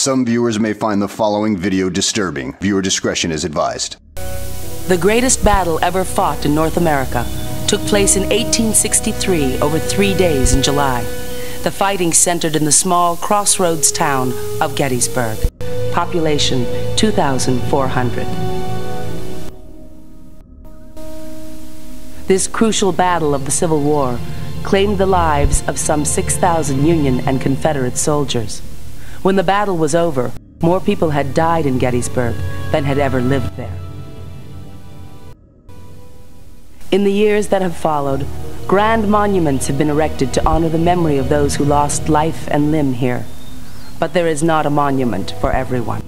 Some viewers may find the following video disturbing. Viewer discretion is advised. The greatest battle ever fought in North America took place in 1863 over three days in July. The fighting centered in the small crossroads town of Gettysburg. Population 2,400. This crucial battle of the Civil War claimed the lives of some 6,000 Union and Confederate soldiers. When the battle was over, more people had died in Gettysburg than had ever lived there. In the years that have followed, grand monuments have been erected to honor the memory of those who lost life and limb here. But there is not a monument for everyone.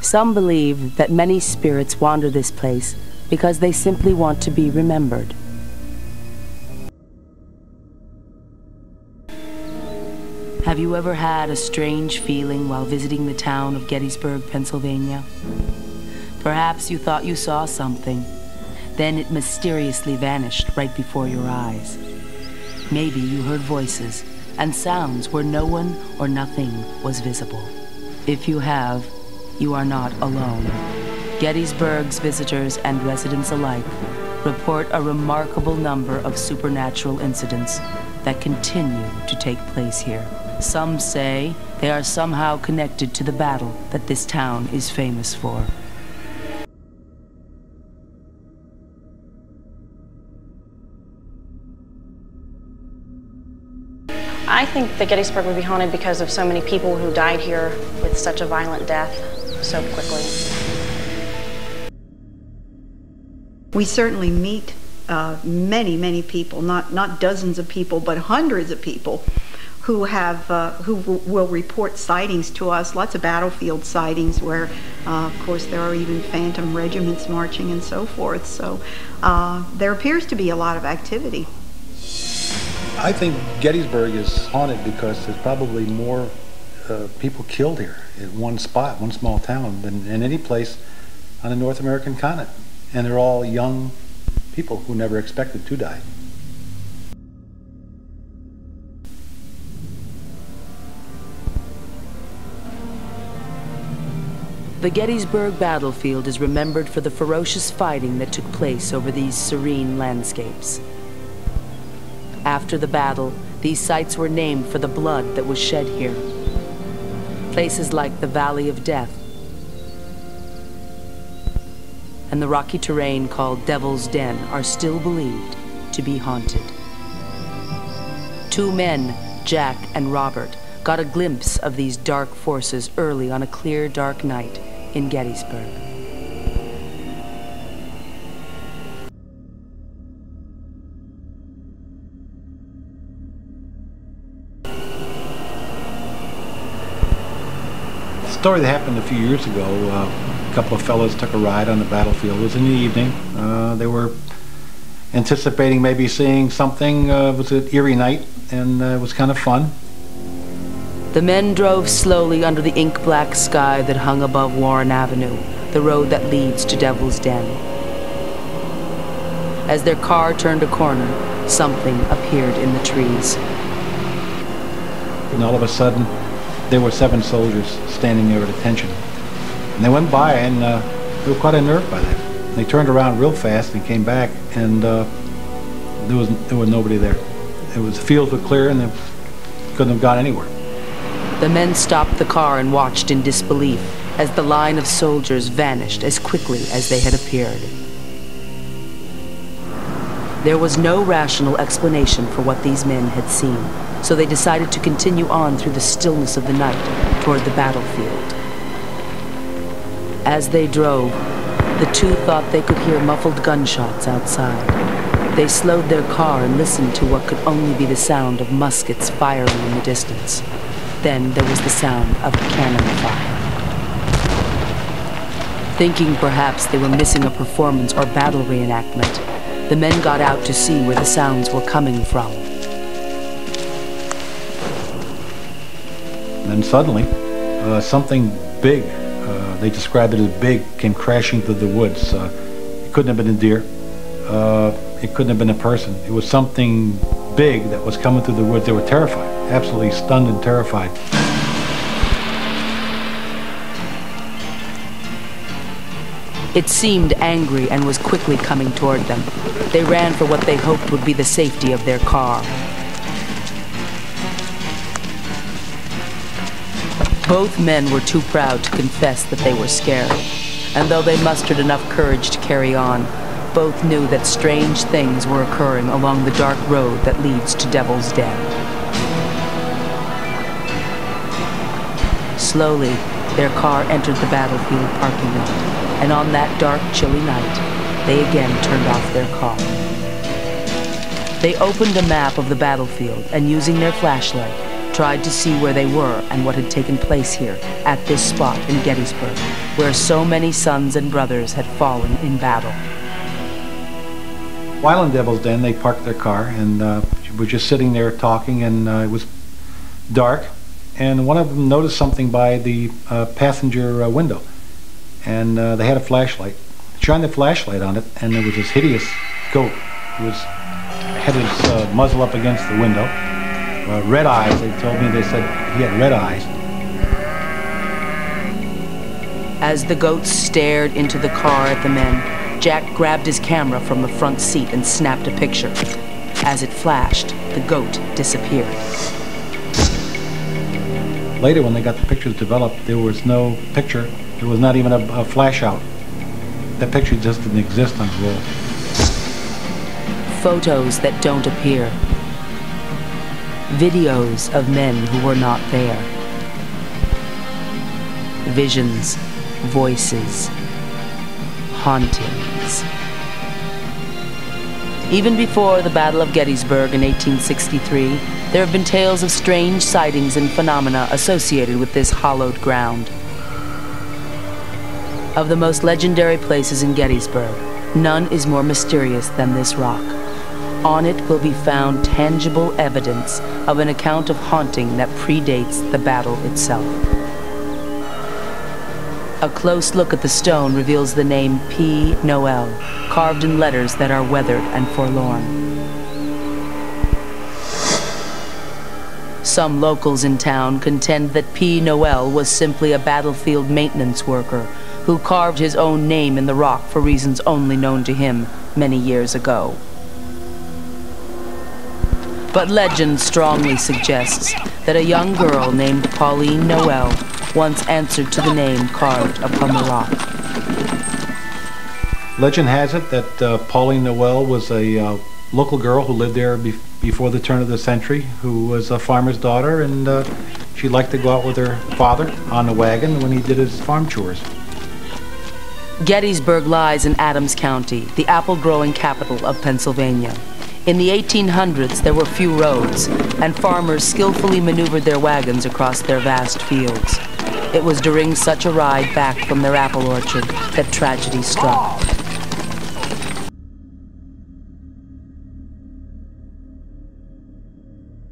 Some believe that many spirits wander this place because they simply want to be remembered. Have you ever had a strange feeling while visiting the town of Gettysburg, Pennsylvania? Perhaps you thought you saw something, then it mysteriously vanished right before your eyes. Maybe you heard voices and sounds where no one or nothing was visible. If you have, you are not alone. Gettysburg's visitors and residents alike report a remarkable number of supernatural incidents that continue to take place here. Some say they are somehow connected to the battle that this town is famous for. I think that Gettysburg would be haunted because of so many people who died here with such a violent death so quickly. We certainly meet uh, many, many people, not, not dozens of people, but hundreds of people who have uh, who will report sightings to us. Lots of battlefield sightings where, uh, of course, there are even phantom regiments marching and so forth. So uh, there appears to be a lot of activity. I think Gettysburg is haunted because there's probably more uh, people killed here in one spot, one small town, than in any place on the North American continent, and they're all young people who never expected to die. The Gettysburg battlefield is remembered for the ferocious fighting that took place over these serene landscapes. After the battle, these sites were named for the blood that was shed here. Places like the Valley of Death and the rocky terrain called Devil's Den are still believed to be haunted. Two men, Jack and Robert, got a glimpse of these dark forces early on a clear, dark night in Gettysburg. Story that happened a few years ago, uh, a couple of fellows took a ride on the battlefield. It was in the evening. Uh, they were anticipating maybe seeing something. Uh, it was an eerie night, and uh, it was kind of fun. The men drove slowly under the ink-black sky that hung above Warren Avenue, the road that leads to Devil's Den. As their car turned a corner, something appeared in the trees. And all of a sudden, there were seven soldiers standing there at attention. And they went by, and uh, they were quite unnerved by that. They turned around real fast and came back, and uh, there was there was nobody there. It was the fields were clear, and they couldn't have gone anywhere. The men stopped the car and watched in disbelief as the line of soldiers vanished as quickly as they had appeared. There was no rational explanation for what these men had seen, so they decided to continue on through the stillness of the night toward the battlefield. As they drove, the two thought they could hear muffled gunshots outside. They slowed their car and listened to what could only be the sound of muskets firing in the distance. Then there was the sound of cannon fire. Thinking perhaps they were missing a performance or battle reenactment, the men got out to see where the sounds were coming from. Then suddenly, uh, something big, uh, they described it as big, came crashing through the woods. Uh, it couldn't have been a deer. Uh, it couldn't have been a person. It was something big that was coming through the woods. They were terrified, absolutely stunned and terrified. It seemed angry and was quickly coming toward them. They ran for what they hoped would be the safety of their car. Both men were too proud to confess that they were scared, and though they mustered enough courage to carry on, both knew that strange things were occurring along the dark road that leads to Devil's Den. Slowly, their car entered the battlefield parking lot and on that dark, chilly night, they again turned off their car. They opened a map of the battlefield and using their flashlight, tried to see where they were and what had taken place here, at this spot in Gettysburg, where so many sons and brothers had fallen in battle. While in Devil's Den, they parked their car and uh, were just sitting there talking, and uh, it was dark. And one of them noticed something by the uh, passenger uh, window and uh, they had a flashlight. Shined the flashlight on it, and there was this hideous goat. It was had his uh, muzzle up against the window. Uh, red eyes. They told me they said he had red eyes. As the goat stared into the car at the men, Jack grabbed his camera from the front seat and snapped a picture. As it flashed, the goat disappeared. Later, when they got the pictures developed, there was no picture there was not even a, a flash out. That picture just didn't exist on the roll. Photos that don't appear. Videos of men who were not there. Visions, voices, hauntings. Even before the Battle of Gettysburg in 1863, there have been tales of strange sightings and phenomena associated with this hallowed ground. Of the most legendary places in Gettysburg, none is more mysterious than this rock. On it will be found tangible evidence of an account of haunting that predates the battle itself. A close look at the stone reveals the name P. Noel, carved in letters that are weathered and forlorn. Some locals in town contend that P. Noel was simply a battlefield maintenance worker who carved his own name in the rock for reasons only known to him many years ago. But legend strongly suggests that a young girl named Pauline Noel once answered to the name carved upon the rock. Legend has it that uh, Pauline Noel was a uh, local girl who lived there be before the turn of the century, who was a farmer's daughter, and uh, she liked to go out with her father on the wagon when he did his farm chores. Gettysburg lies in Adams County, the apple-growing capital of Pennsylvania. In the 1800s, there were few roads, and farmers skillfully maneuvered their wagons across their vast fields. It was during such a ride back from their apple orchard that tragedy struck.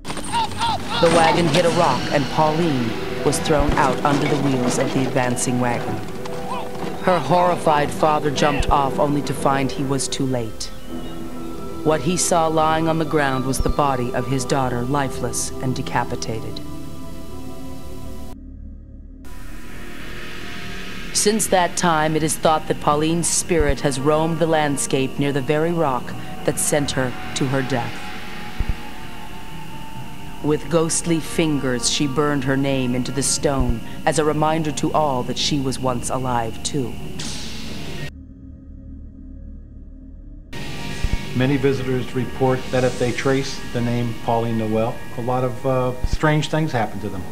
The wagon hit a rock, and Pauline was thrown out under the wheels of the advancing wagon. Her horrified father jumped off only to find he was too late. What he saw lying on the ground was the body of his daughter, lifeless and decapitated. Since that time, it is thought that Pauline's spirit has roamed the landscape near the very rock that sent her to her death. With ghostly fingers, she burned her name into the stone as a reminder to all that she was once alive, too. Many visitors report that if they trace the name Pauline Noel, a lot of uh, strange things happen to them.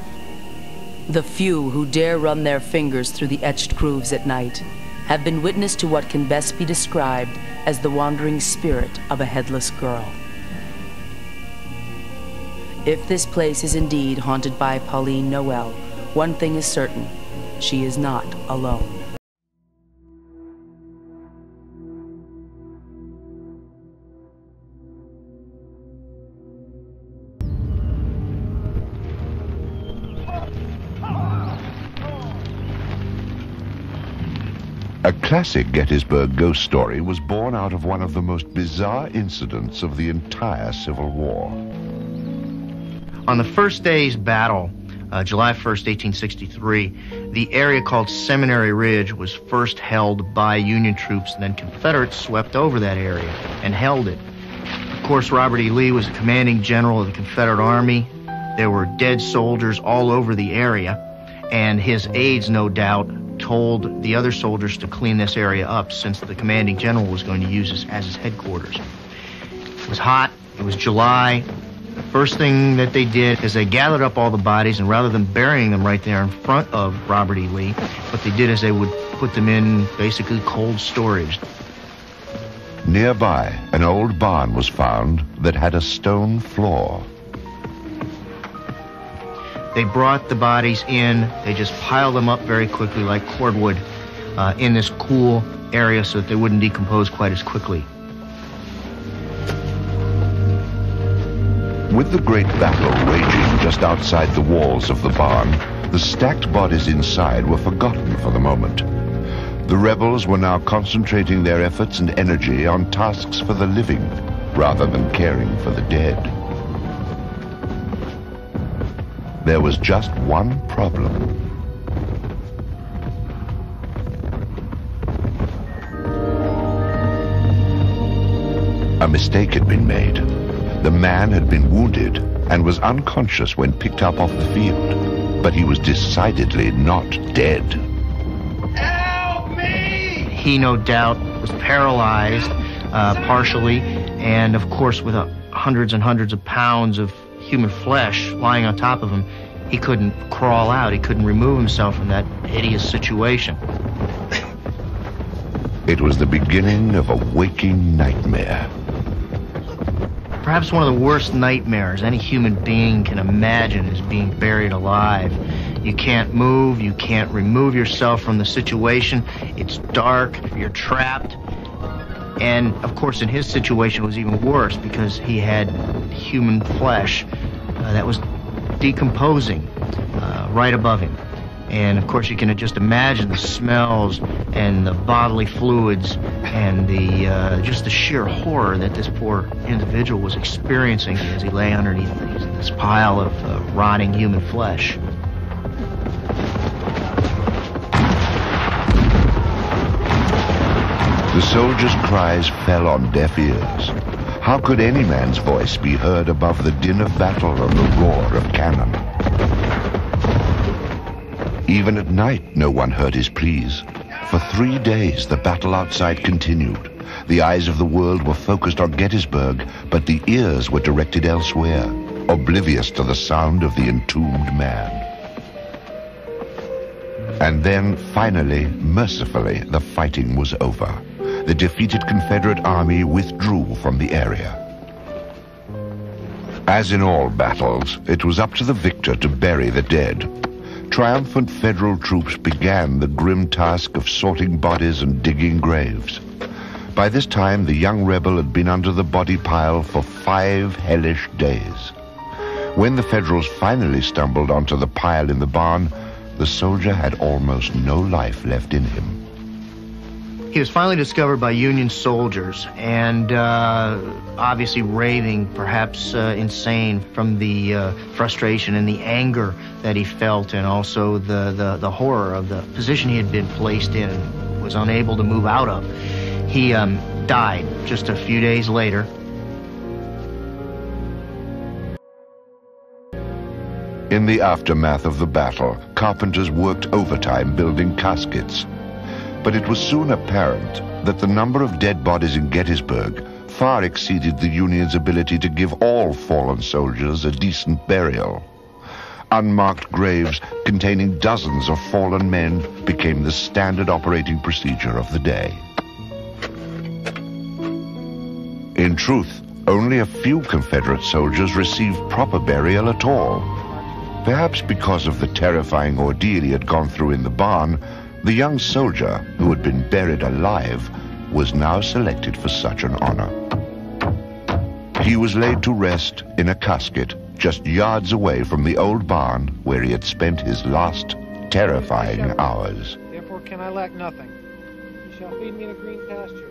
The few who dare run their fingers through the etched grooves at night have been witness to what can best be described as the wandering spirit of a headless girl. If this place is indeed haunted by Pauline Noel, one thing is certain she is not alone. Classic Gettysburg ghost story was born out of one of the most bizarre incidents of the entire Civil War. On the first day's battle, uh, July 1st, 1863, the area called Seminary Ridge was first held by Union troops, and then Confederates swept over that area and held it. Of course, Robert E. Lee was the commanding general of the Confederate Army. There were dead soldiers all over the area, and his aides, no doubt, told the other soldiers to clean this area up since the commanding general was going to use this as his headquarters. It was hot, it was July. The first thing that they did is they gathered up all the bodies, and rather than burying them right there in front of Robert E. Lee, what they did is they would put them in basically cold storage. Nearby, an old barn was found that had a stone floor. They brought the bodies in. They just piled them up very quickly like cordwood uh, in this cool area so that they wouldn't decompose quite as quickly. With the great battle raging just outside the walls of the barn, the stacked bodies inside were forgotten for the moment. The rebels were now concentrating their efforts and energy on tasks for the living rather than caring for the dead. There was just one problem. A mistake had been made. The man had been wounded and was unconscious when picked up off the field. But he was decidedly not dead. Help me! He, no doubt, was paralyzed uh, partially, and of course, with uh, hundreds and hundreds of pounds of human flesh lying on top of him, he couldn't crawl out. He couldn't remove himself from that hideous situation. It was the beginning of a waking nightmare. Perhaps one of the worst nightmares any human being can imagine is being buried alive. You can't move, you can't remove yourself from the situation. It's dark, you're trapped. And of course, in his situation, it was even worse because he had human flesh uh, that was decomposing uh, right above him. And of course, you can just imagine the smells and the bodily fluids and the uh, just the sheer horror that this poor individual was experiencing as he lay underneath this pile of uh, rotting human flesh. The soldiers' cries fell on deaf ears. How could any man's voice be heard above the din of battle and the roar of cannon? Even at night, no one heard his pleas. For three days, the battle outside continued. The eyes of the world were focused on Gettysburg, but the ears were directed elsewhere, oblivious to the sound of the entombed man. And then, finally, mercifully, the fighting was over. The defeated Confederate army withdrew from the area. As in all battles, it was up to the victor to bury the dead. Triumphant Federal troops began the grim task of sorting bodies and digging graves. By this time, the young rebel had been under the body pile for five hellish days. When the Federals finally stumbled onto the pile in the barn, the soldier had almost no life left in him. He was finally discovered by Union soldiers and uh, obviously raving, perhaps uh, insane from the uh, frustration and the anger that he felt and also the, the, the, horror of the position he had been placed in and was unable to move out of. He um, died just a few days later. In the aftermath of the battle, carpenters worked overtime building caskets. But it was soon apparent that the number of dead bodies in Gettysburg far exceeded the Union's ability to give all fallen soldiers a decent burial. Unmarked graves containing dozens of fallen men became the standard operating procedure of the day. In truth, only a few Confederate soldiers received proper burial at all. Perhaps because of the terrifying ordeal he had gone through in the barn, the young soldier, who had been buried alive, was now selected for such an honor. He was laid to rest in a casket just yards away from the old barn where he had spent his last terrifying hours. Therefore can I lack nothing. You shall feed me in a green pasture.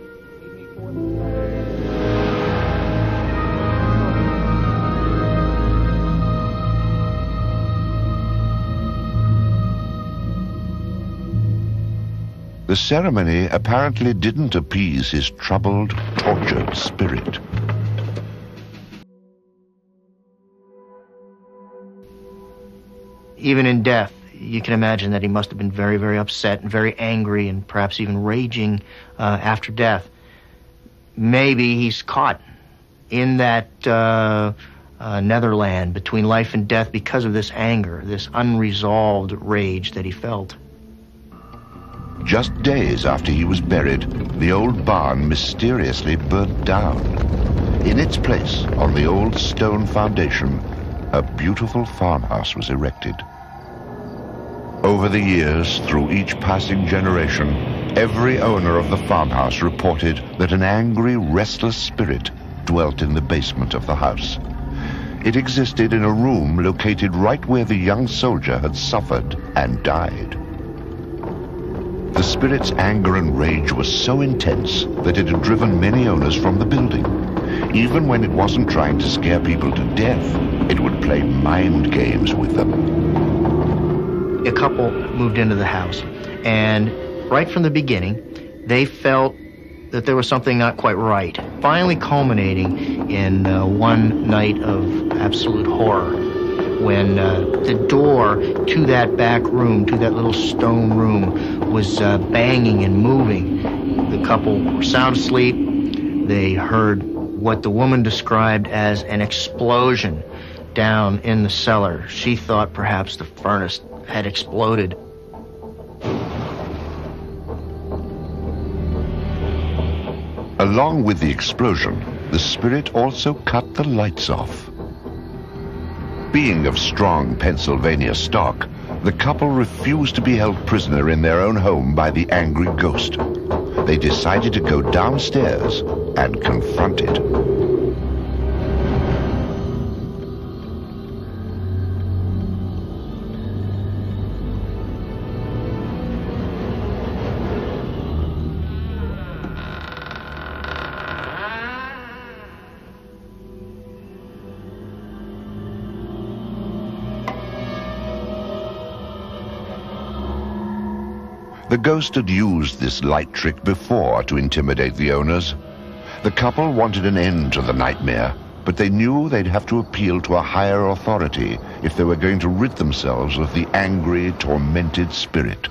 The ceremony apparently didn't appease his troubled, tortured spirit. Even in death, you can imagine that he must have been very, very upset and very angry and perhaps even raging uh, after death. Maybe he's caught in that uh, uh, netherland between life and death because of this anger, this unresolved rage that he felt. Just days after he was buried, the old barn mysteriously burnt down. In its place, on the old stone foundation, a beautiful farmhouse was erected. Over the years, through each passing generation, every owner of the farmhouse reported that an angry, restless spirit dwelt in the basement of the house. It existed in a room located right where the young soldier had suffered and died. The spirit's anger and rage was so intense that it had driven many owners from the building. Even when it wasn't trying to scare people to death, it would play mind games with them. A couple moved into the house, and right from the beginning, they felt that there was something not quite right, finally culminating in uh, one night of absolute horror when uh, the door to that back room, to that little stone room, was uh, banging and moving. The couple were sound asleep. They heard what the woman described as an explosion down in the cellar. She thought perhaps the furnace had exploded. Along with the explosion, the spirit also cut the lights off. Being of strong Pennsylvania stock, the couple refused to be held prisoner in their own home by the angry ghost. They decided to go downstairs and confront it. The ghost had used this light trick before to intimidate the owners. The couple wanted an end to the nightmare, but they knew they'd have to appeal to a higher authority if they were going to rid themselves of the angry, tormented spirit.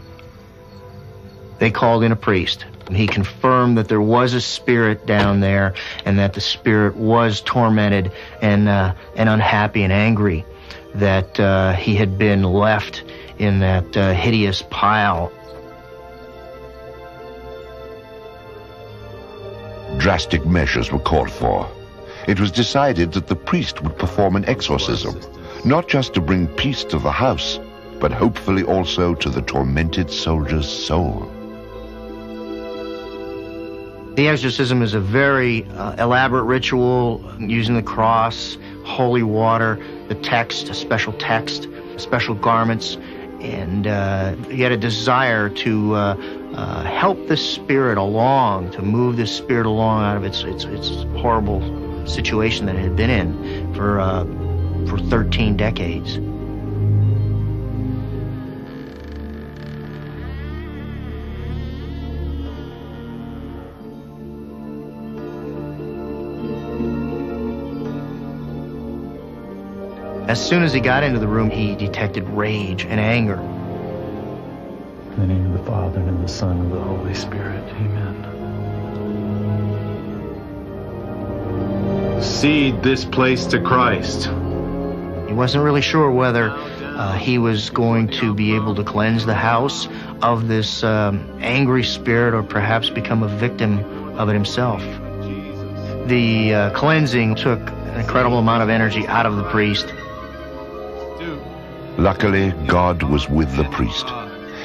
They called in a priest. He confirmed that there was a spirit down there and that the spirit was tormented and, uh, and unhappy and angry, that uh, he had been left in that uh, hideous pile drastic measures were called for. It was decided that the priest would perform an exorcism, not just to bring peace to the house, but hopefully also to the tormented soldier's soul. The exorcism is a very uh, elaborate ritual using the cross, holy water, the text, a special text, special garments, and uh, he had a desire to uh, uh, help the spirit along, to move the spirit along out of its its, its horrible situation that it had been in for uh, for 13 decades. As soon as he got into the room, he detected rage and anger. In the name of the Father, and of the Son, and of the Holy Spirit. Amen. Cede this place to Christ. He wasn't really sure whether uh, he was going to be able to cleanse the house of this um, angry spirit or perhaps become a victim of it himself. The uh, cleansing took an incredible amount of energy out of the priest. Luckily, God was with the priest.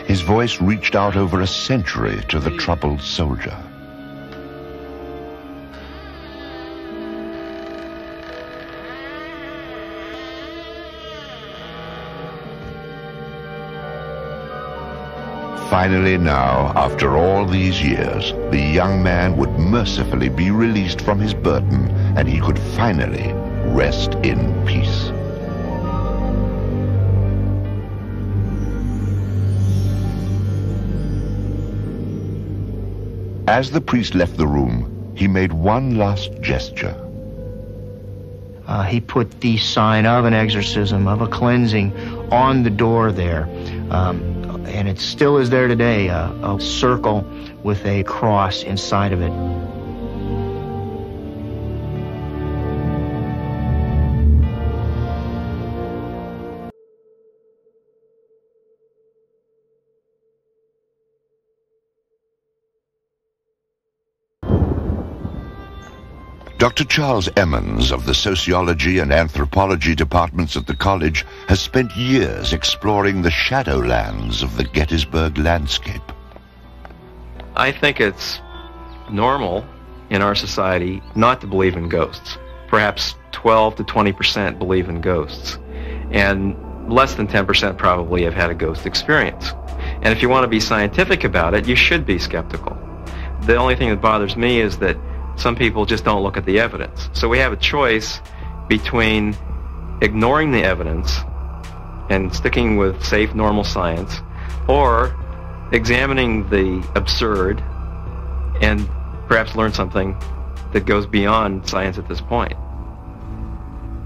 His voice reached out over a century to the troubled soldier. Finally now, after all these years, the young man would mercifully be released from his burden and he could finally rest in peace. As the priest left the room, he made one last gesture. Uh, he put the sign of an exorcism, of a cleansing, on the door there. Um, and it still is there today, uh, a circle with a cross inside of it. Dr. Charles Emmons of the Sociology and Anthropology departments at the college has spent years exploring the shadowlands of the Gettysburg landscape. I think it's normal in our society not to believe in ghosts. Perhaps 12 to 20 percent believe in ghosts. And less than 10 percent probably have had a ghost experience. And if you want to be scientific about it, you should be skeptical. The only thing that bothers me is that some people just don't look at the evidence. So we have a choice between ignoring the evidence and sticking with safe, normal science, or examining the absurd and perhaps learn something that goes beyond science at this point.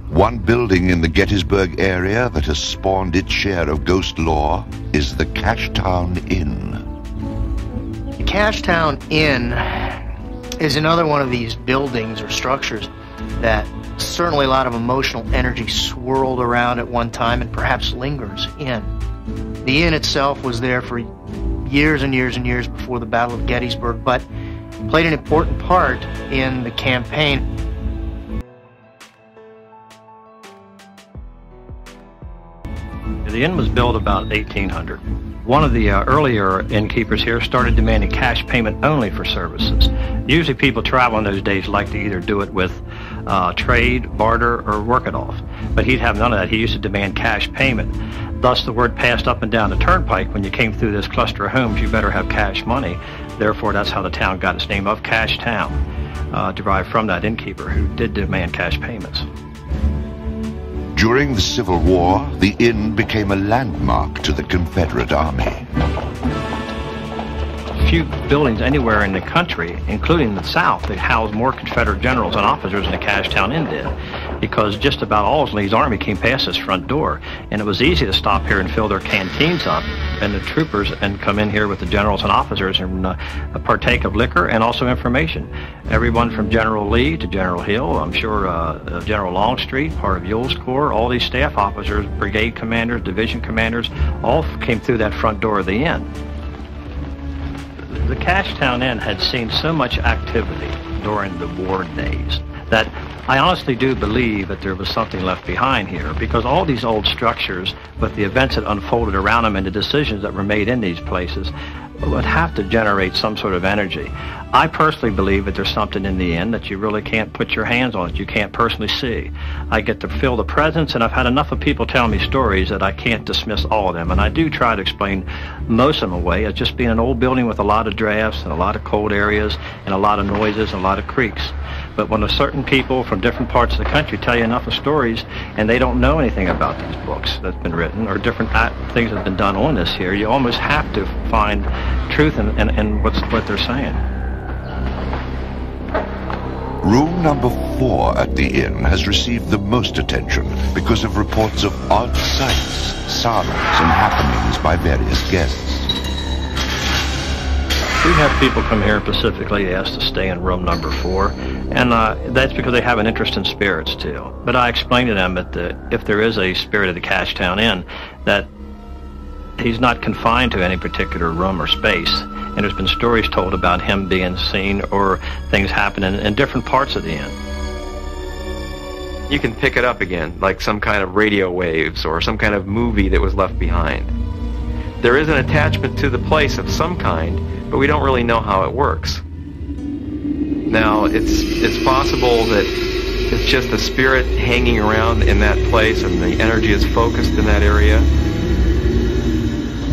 One building in the Gettysburg area that has spawned its share of ghost lore is the Cashtown Inn. The Cashtown Inn is another one of these buildings or structures that certainly a lot of emotional energy swirled around at one time and perhaps lingers in. The inn itself was there for years and years and years before the Battle of Gettysburg, but played an important part in the campaign. The inn was built about 1800. One of the uh, earlier innkeepers here started demanding cash payment only for services. Usually people traveling those days like to either do it with uh, trade, barter, or work it off. But he'd have none of that. He used to demand cash payment. Thus, the word passed up and down the turnpike when you came through this cluster of homes, you better have cash money. Therefore, that's how the town got its name of Cash Town, uh, derived from that innkeeper who did demand cash payments. During the Civil War, the inn became a landmark to the Confederate Army. Few buildings anywhere in the country, including the South, that housed more Confederate generals and officers than the Cashtown Inn did, because just about all of Lee's army came past this front door, and it was easy to stop here and fill their canteens up, and the troopers and come in here with the generals and officers and uh, partake of liquor and also information. Everyone from General Lee to General Hill, I'm sure uh, General Longstreet, part of Ewell's Corps, all these staff officers, brigade commanders, division commanders, all came through that front door of the inn the Cashtown Inn had seen so much activity during the war days that I honestly do believe that there was something left behind here because all these old structures, with the events that unfolded around them and the decisions that were made in these places, would have to generate some sort of energy. I personally believe that there's something in the end that you really can't put your hands on, that you can't personally see. I get to feel the presence, and I've had enough of people tell me stories that I can't dismiss all of them. And I do try to explain most of them away as just being an old building with a lot of drafts and a lot of cold areas and a lot of noises and a lot of creaks. But when a certain people from different parts of the country tell you enough of stories and they don't know anything about these books that's been written or different things that have been done on this here, you almost have to find truth in, in, in what's, what they're saying. Room number four at the inn has received the most attention because of reports of odd sights, sounds, and happenings by various guests. We have people come here specifically asked to stay in room number four, and uh, that's because they have an interest in spirits too. But I explained to them that the, if there is a spirit of the Cashtown Inn, that he's not confined to any particular room or space. And there's been stories told about him being seen or things happening in different parts of the inn. You can pick it up again, like some kind of radio waves or some kind of movie that was left behind. There is an attachment to the place of some kind, but we don't really know how it works. Now, it's, it's possible that it's just a spirit hanging around in that place and the energy is focused in that area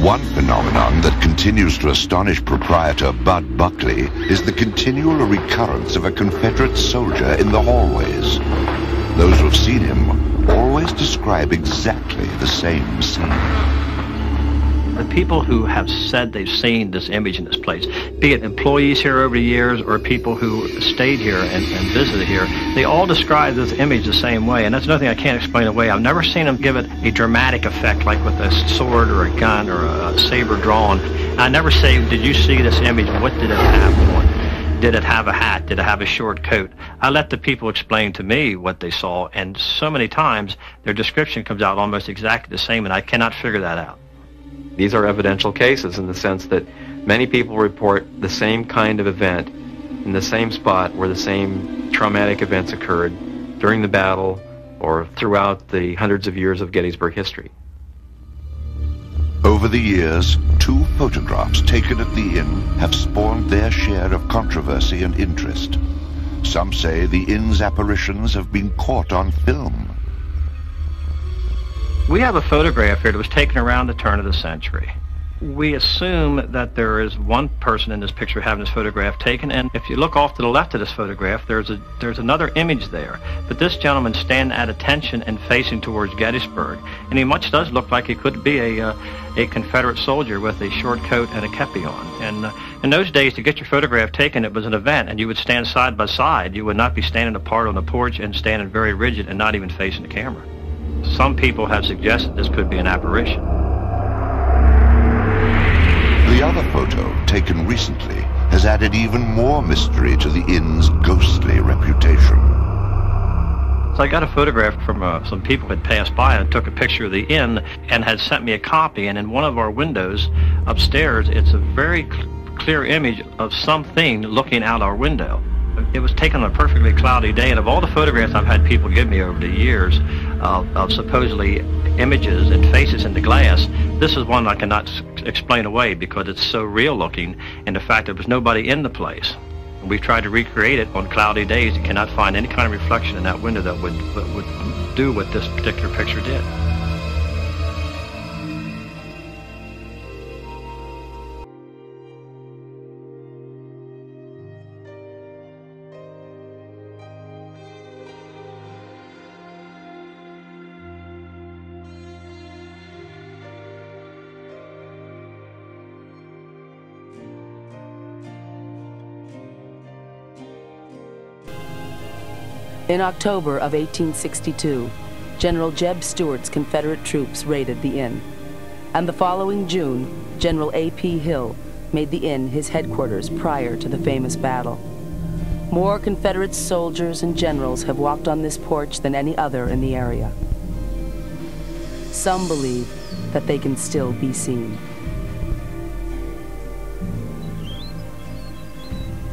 One phenomenon that continues to astonish proprietor Bud Buckley is the continual recurrence of a Confederate soldier in the hallways. Those who have seen him always describe exactly the same scene the people who have said they've seen this image in this place, be it employees here over the years or people who stayed here and, and visited here, they all describe this image the same way. And that's nothing I can't explain away. I've never seen them give it a dramatic effect like with a sword or a gun or a saber drawn. I never say, did you see this image? What did it have? Did it have a hat? Did it have a short coat? I let the people explain to me what they saw, and so many times their description comes out almost exactly the same, and I cannot figure that out. These are evidential cases in the sense that many people report the same kind of event in the same spot where the same traumatic events occurred during the battle or throughout the hundreds of years of Gettysburg history. Over the years, two photographs taken at the inn have spawned their share of controversy and interest. Some say the inn's apparitions have been caught on film. We have a photograph here that was taken around the turn of the century. We assume that there is one person in this picture having this photograph taken, and if you look off to the left of this photograph, there's a there's another image there. But this gentleman standing at attention and facing towards Gettysburg, and he much does look like he could be a uh, a Confederate soldier with a short coat and a kepi on. And uh, in those days, to get your photograph taken, it was an event, and you would stand side by side. You would not be standing apart on the porch and standing very rigid and not even facing the camera. Some people have suggested this could be an apparition. The other photo, taken recently, has added even more mystery to the inn's ghostly reputation. So I got a photograph from uh, some people had passed by and took a picture of the inn and had sent me a copy. And in one of our windows upstairs, it's a very cl clear image of something looking out our window. It was taken on a perfectly cloudy day, and of all the photographs I've had people give me over the years of, of supposedly images and faces in the glass, this is one I cannot explain away because it's so real looking, and the fact there was nobody in the place. We've tried to recreate it on cloudy days and cannot find any kind of reflection in that window that would, would do what this particular picture did. In October of 1862, General Jeb Stuart's Confederate troops raided the inn. And the following June, General A.P. Hill made the inn his headquarters prior to the famous battle. More Confederate soldiers and generals have walked on this porch than any other in the area. Some believe that they can still be seen.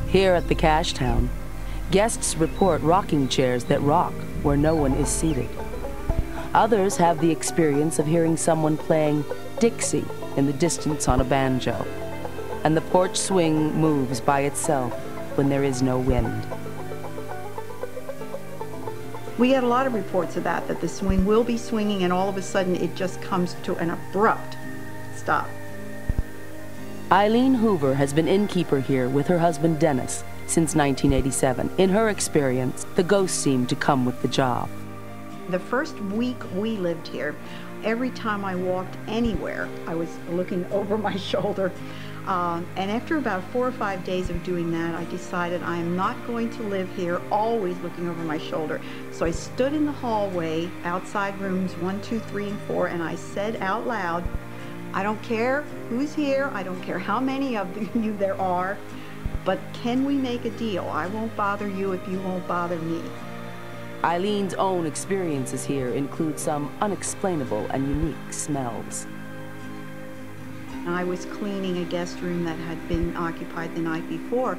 Here at the Cash Town, Guests report rocking chairs that rock where no one is seated. Others have the experience of hearing someone playing Dixie in the distance on a banjo. And the porch swing moves by itself when there is no wind. We had a lot of reports of that, that the swing will be swinging and all of a sudden it just comes to an abrupt stop. Eileen Hoover has been innkeeper here with her husband Dennis since 1987. In her experience, the ghosts seemed to come with the job. The first week we lived here, every time I walked anywhere, I was looking over my shoulder. Uh, and after about four or five days of doing that, I decided I am not going to live here always looking over my shoulder. So I stood in the hallway outside rooms one, two, three, and four, and I said out loud, I don't care who's here, I don't care how many of you there are, but can we make a deal? I won't bother you if you won't bother me. Eileen's own experiences here include some unexplainable and unique smells. I was cleaning a guest room that had been occupied the night before,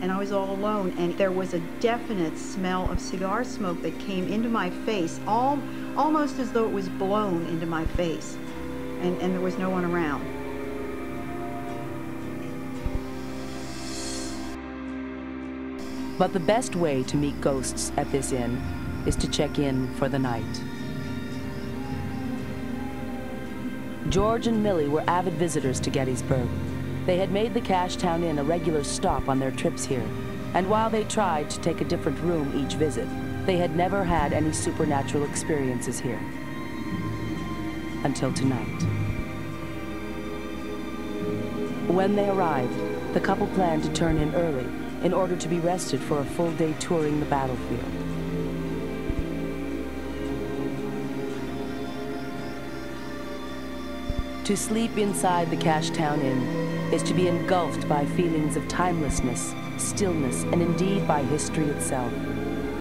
and I was all alone, and there was a definite smell of cigar smoke that came into my face, all, almost as though it was blown into my face, and, and there was no one around. But the best way to meet ghosts at this inn is to check in for the night. George and Millie were avid visitors to Gettysburg. They had made the Cashtown Inn a regular stop on their trips here, and while they tried to take a different room each visit, they had never had any supernatural experiences here. Until tonight. When they arrived, the couple planned to turn in early in order to be rested for a full day touring the battlefield. To sleep inside the Cashtown Inn is to be engulfed by feelings of timelessness, stillness, and indeed by history itself.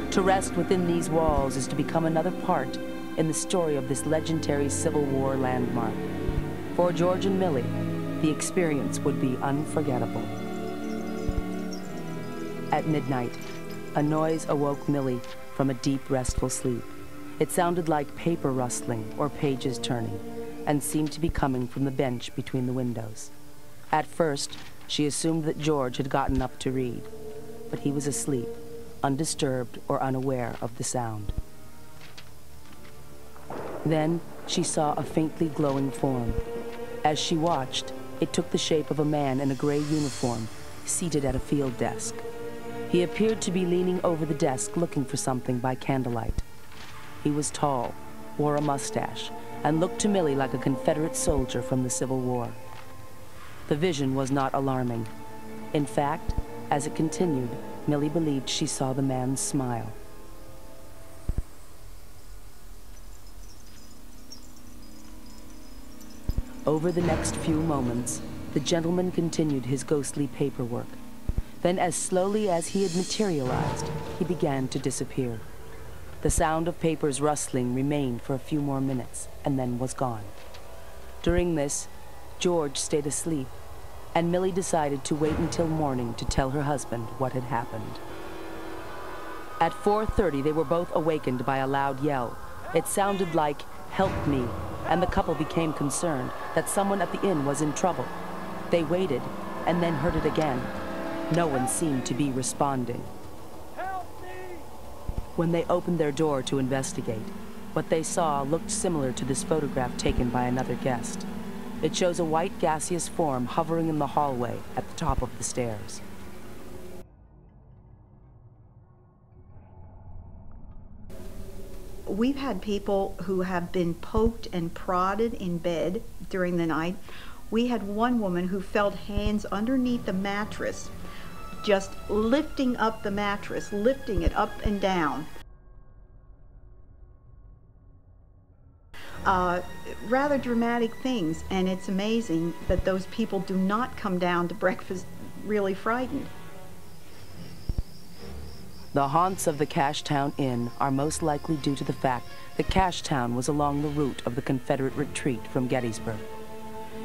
To rest within these walls is to become another part in the story of this legendary Civil War landmark. For George and Millie, the experience would be unforgettable. At midnight, a noise awoke Millie from a deep, restful sleep. It sounded like paper rustling or pages turning and seemed to be coming from the bench between the windows. At first, she assumed that George had gotten up to read, but he was asleep, undisturbed or unaware of the sound. Then she saw a faintly glowing form. As she watched, it took the shape of a man in a gray uniform, seated at a field desk. He appeared to be leaning over the desk looking for something by candlelight. He was tall, wore a mustache, and looked to Millie like a Confederate soldier from the Civil War. The vision was not alarming. In fact, as it continued, Millie believed she saw the man smile. Over the next few moments, the gentleman continued his ghostly paperwork. Then, as slowly as he had materialized, he began to disappear. The sound of papers rustling remained for a few more minutes and then was gone. During this, George stayed asleep, and Millie decided to wait until morning to tell her husband what had happened. At 4.30, they were both awakened by a loud yell. It sounded like, help me, and the couple became concerned that someone at the inn was in trouble. They waited and then heard it again. No one seemed to be responding. When they opened their door to investigate, what they saw looked similar to this photograph taken by another guest. It shows a white gaseous form hovering in the hallway at the top of the stairs. We've had people who have been poked and prodded in bed during the night. We had one woman who felt hands underneath the mattress just lifting up the mattress, lifting it up and down. Uh, rather dramatic things, and it's amazing that those people do not come down to breakfast really frightened. The haunts of the Cashtown Inn are most likely due to the fact that Cashtown was along the route of the Confederate retreat from Gettysburg.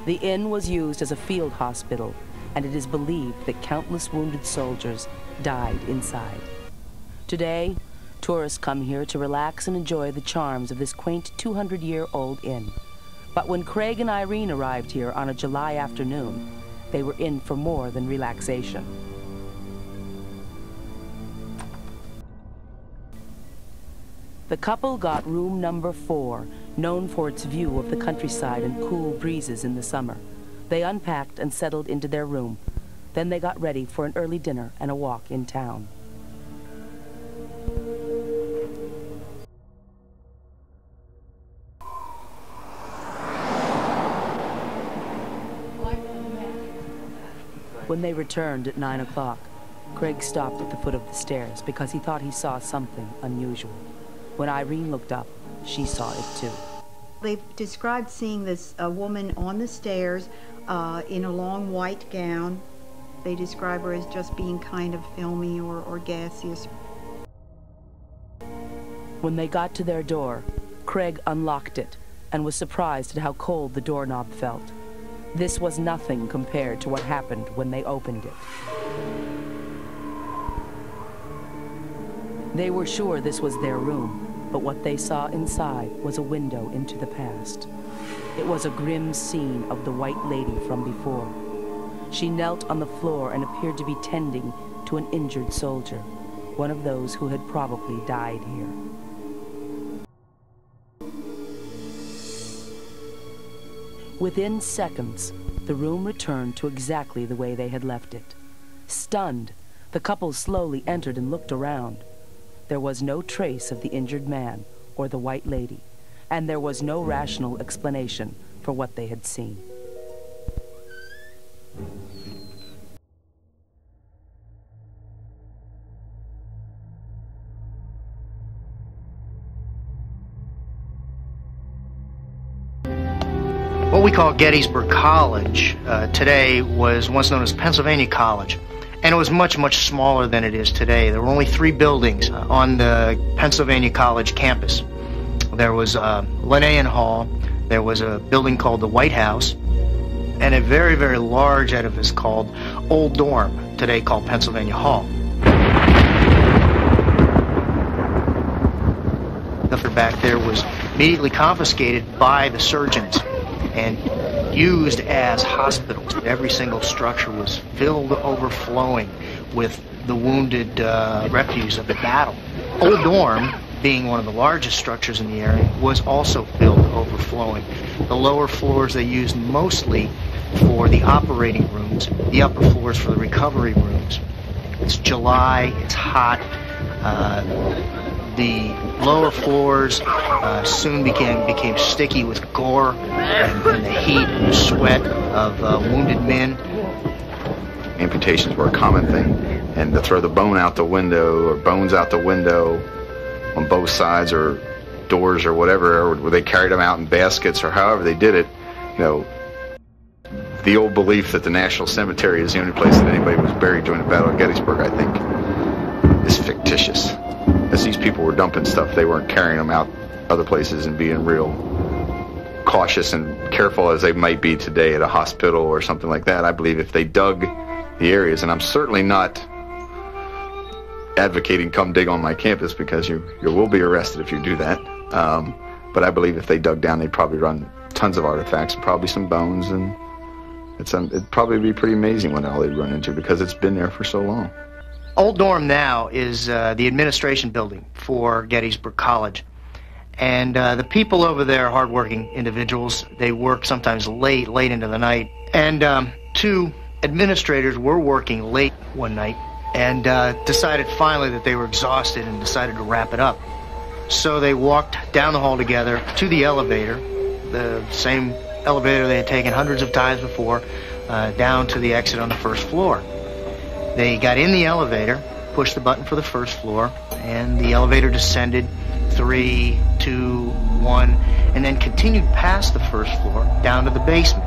The inn was used as a field hospital and it is believed that countless wounded soldiers died inside. Today, tourists come here to relax and enjoy the charms of this quaint 200-year-old inn. But when Craig and Irene arrived here on a July afternoon, they were in for more than relaxation. The couple got room number four, known for its view of the countryside and cool breezes in the summer. They unpacked and settled into their room. Then they got ready for an early dinner and a walk in town. When they returned at 9 o'clock, Craig stopped at the foot of the stairs because he thought he saw something unusual. When Irene looked up, she saw it too. They've described seeing this a woman on the stairs uh, in a long white gown. They describe her as just being kind of filmy or, or gaseous. When they got to their door, Craig unlocked it and was surprised at how cold the doorknob felt. This was nothing compared to what happened when they opened it. They were sure this was their room, but what they saw inside was a window into the past. It was a grim scene of the White Lady from before. She knelt on the floor and appeared to be tending to an injured soldier, one of those who had probably died here. Within seconds, the room returned to exactly the way they had left it. Stunned, the couple slowly entered and looked around. There was no trace of the injured man or the white lady, and there was no rational explanation for what they had seen. What we call Gettysburg College uh, today was once known as Pennsylvania College. And it was much, much smaller than it is today. There were only three buildings uh, on the Pennsylvania College campus. There was uh, Linnaean Hall, there was a building called the White House, and a very, very large edifice called Old Dorm, today called Pennsylvania Hall. The back there was immediately confiscated by the surgeons and used as hospitals. Every single structure was filled overflowing with the wounded uh, refuse of the battle. Old Dorm, being one of the largest structures in the area, was also filled overflowing. The lower floors they used mostly for the operating rooms, the upper floors for the recovery rooms. It's July, it's hot. Uh, the lower floors uh, soon became became sticky with gore and, and the heat and sweat of uh, wounded men. Amputations were a common thing, and to throw the bone out the window or bones out the window on both sides or doors or whatever, or they carried them out in baskets or however they did it, you know, the old belief that the National Cemetery is the only place that anybody was buried during the Battle of Gettysburg, I think, is fictitious as these people were dumping stuff, they weren't carrying them out other places and being real cautious and careful as they might be today at a hospital or something like that. I believe if they dug the areas, and I'm certainly not advocating come dig on my campus because you you will be arrested if you do that. Um, but I believe if they dug down, they'd probably run tons of artifacts, probably some bones, and it's um, it'd probably be pretty amazing what all they'd run into because it's been there for so long. Old Dorm now is uh, the administration building for Gettysburg College. And uh, the people over there are hardworking individuals. They work sometimes late, late into the night. And um, two administrators were working late one night and uh, decided finally that they were exhausted and decided to wrap it up. So they walked down the hall together to the elevator, the same elevator they had taken hundreds of times before, uh, down to the exit on the first floor. They got in the elevator, pushed the button for the first floor, and the elevator descended three, two, one, and then continued past the first floor down to the basement.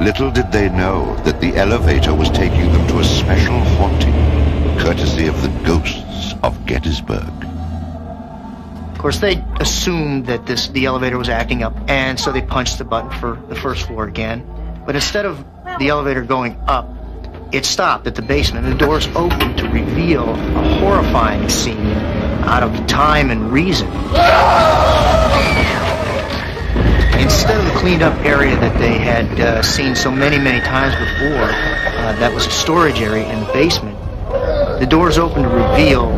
Little did they know that the elevator was taking them to a special haunting, courtesy of the ghosts of Gettysburg. Of course, they assumed that this the elevator was acting up, and so they punched the button for the first floor again. But instead of the elevator going up, it stopped at the basement. And the doors opened to reveal a horrifying scene out of time and reason. Instead of the cleaned up area that they had uh, seen so many, many times before, uh, that was a storage area in the basement, the doors opened to reveal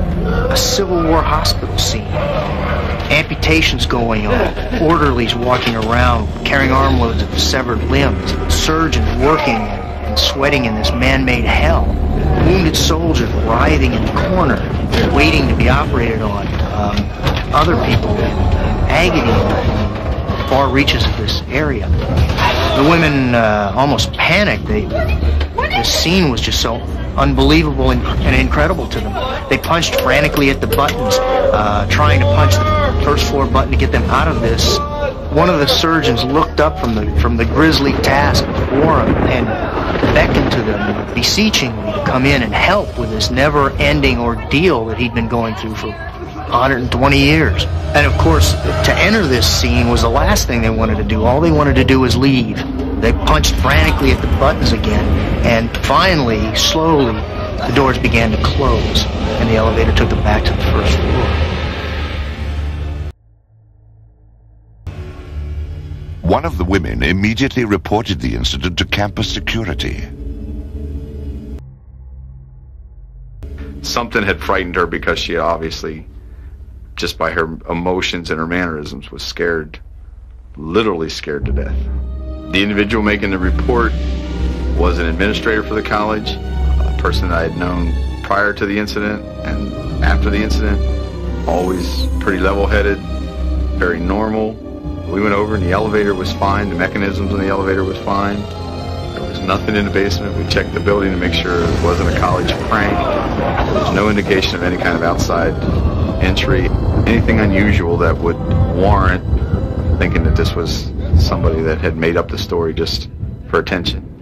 a Civil War hospital scene. Amputations going on, orderlies walking around carrying armloads of severed limbs, surgeons working sweating in this man-made hell. Wounded soldiers writhing in the corner, waiting to be operated on. Um, other people in agony in the far reaches of this area. The women uh, almost panicked. They, this scene was just so unbelievable and, and, incredible to them. They punched frantically at the buttons, uh, trying to punch the first floor button to get them out of this. One of the surgeons looked up from the from the grisly task before him and beckoned to them beseechingly to come in and help with this never-ending ordeal that he'd been going through for 120 years. And of course, to enter this scene was the last thing they wanted to do. All they wanted to do was leave. They punched frantically at the buttons again, and finally, slowly, the doors began to close, and the elevator took them back to the first floor. One of the women immediately reported the incident to campus security. Something had frightened her because she obviously, just by her emotions and her mannerisms, was scared literally scared to death. The individual making the report was an administrator for the college, a person I had known prior to the incident and after the incident, always pretty level-headed, very normal. We went over and the elevator was fine, the mechanisms in the elevator was fine. There was nothing in the basement. We checked the building to make sure it wasn't a college prank. There was no indication of any kind of outside entry, anything unusual that would warrant thinking that this was somebody that had made up the story just for attention.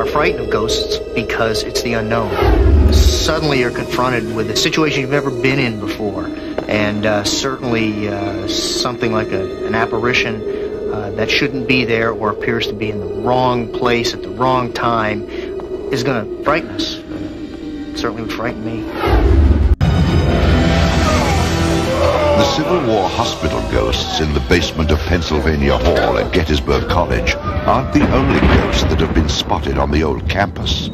Are frightened of ghosts because it's the unknown. Suddenly you're confronted with a situation you've never been in before, and uh, certainly uh, something like a, an apparition uh, that shouldn't be there or appears to be in the wrong place at the wrong time is going to frighten us. It certainly would frighten me. The Civil War hospital ghosts in the basement of Pennsylvania Hall at Gettysburg College aren't the only ghosts that have been spotted on the old campus.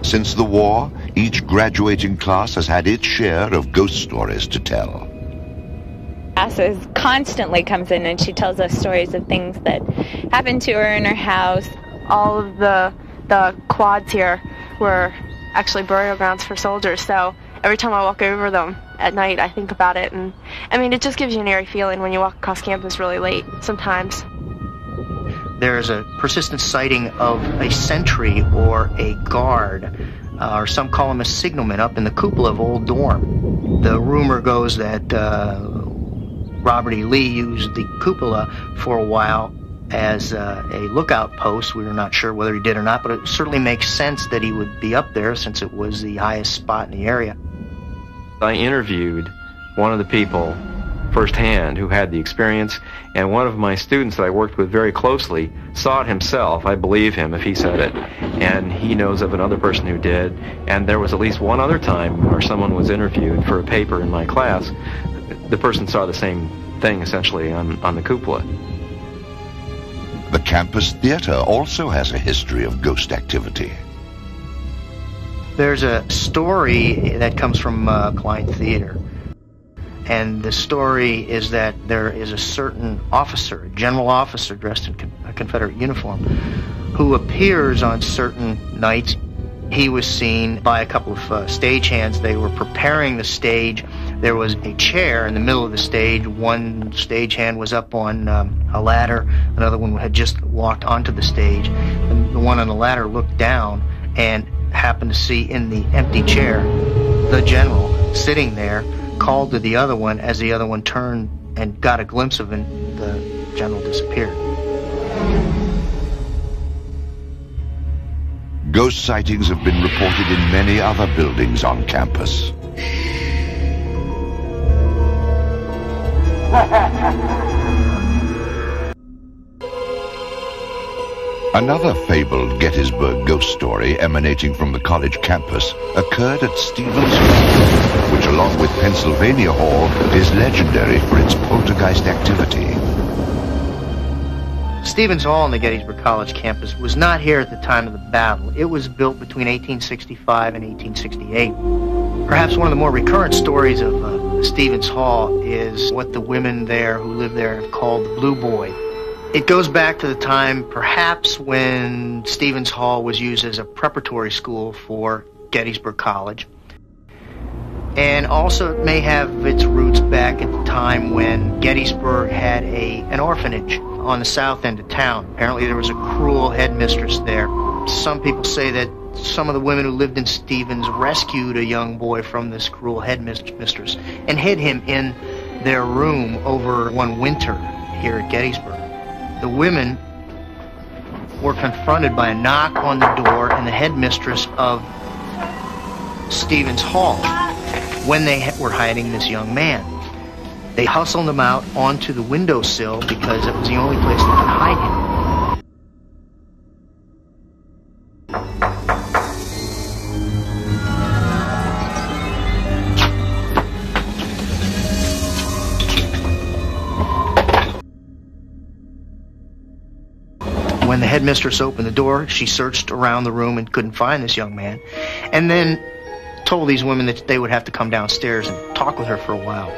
Since the war, each graduating class has had its share of ghost stories to tell. Asses constantly comes in and she tells us stories of things that happened to her in her house. All of the the quads here were actually burial grounds for soldiers, so every time I walk over them at night, I think about it, and I mean, it just gives you an eerie feeling when you walk across campus really late. Sometimes. There's a persistent sighting of a sentry or a guard, uh, or some call him a signalman, up in the cupola of Old Dorm. The rumor goes that uh, Robert E. Lee used the cupola for a while as uh, a lookout post. We were not sure whether he did or not, but it certainly makes sense that he would be up there since it was the highest spot in the area. I interviewed one of the people firsthand who had the experience, and one of my students that I worked with very closely saw it himself. I believe him if he said it, and he knows of another person who did. And there was at least one other time where someone was interviewed for a paper in my class. The person saw the same thing essentially on, on the cupola. The campus theater also has a history of ghost activity. There's a story that comes from uh, Kline Theater. And the story is that there is a certain officer, a general officer dressed in con- a Confederate uniform, who appears on certain nights. He was seen by a couple of uh, stagehands. They were preparing the stage. There was a chair in the middle of the stage. One stagehand was up on um, a ladder. Another one had just walked onto the stage. And the one on the ladder looked down and happened to see in the empty chair the general sitting there called to the other one as the other one turned and got a glimpse of him the general disappeared Ghost sightings have been reported in many other buildings on campus. Another fabled Gettysburg ghost story emanating from the college campus occurred at Stevens Hall, which along with Pennsylvania Hall is legendary for its poltergeist activity. Stevens Hall on the Gettysburg College campus was not here at the time of the battle. It was built between 1865 and 1868. Perhaps one of the more recurrent stories of uh, Stevens Hall is what the women there who live there have called the Blue Boy. It goes back to the time perhaps when Stevens Hall was used as a preparatory school for Gettysburg College. And also it may have its roots back at the time when Gettysburg had a an orphanage on the south end of town. Apparently there was a cruel headmistress there. Some people say that some of the women who lived in Stevens rescued a young boy from this cruel headmistress and hid him in their room over one winter here at Gettysburg. The women were confronted by a knock on the door and the headmistress of Stevens Hall when they were hiding this young man. They hustled him out onto the windowsill because it was the only place they could hide him. Headmistress opened the door, she searched around the room and couldn't find this young man. And then told these women that they would have to come downstairs and talk with her for a while.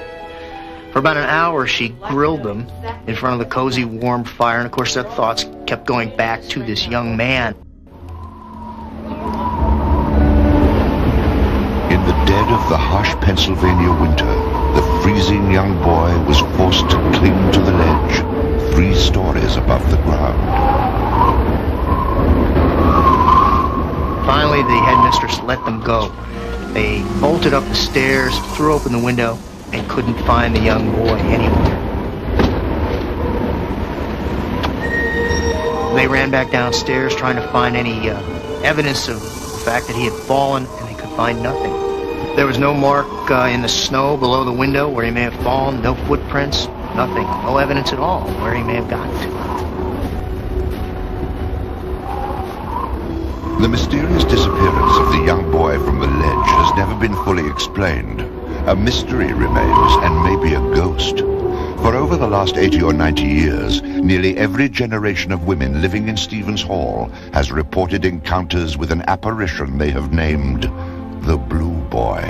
For about an hour, she grilled them in front of the cozy, warm fire, and of course, their thoughts kept going back to this young man. In the dead of the harsh Pennsylvania winter, the freezing young boy was forced to cling to the ledge, three stories above the ground. Finally, the headmistress let them go. They bolted up the stairs, threw open the window, and couldn't find the young boy anywhere. They ran back downstairs trying to find any uh, evidence of the fact that he had fallen, and they could find nothing. There was no mark uh, in the snow below the window where he may have fallen, no footprints, nothing, no evidence at all where he may have gotten to. The mysterious disappearance of the young boy from the ledge has never been fully explained. A mystery remains and maybe a ghost. For over the last 80 or 90 years, nearly every generation of women living in Stevens Hall has reported encounters with an apparition they have named the Blue Boy.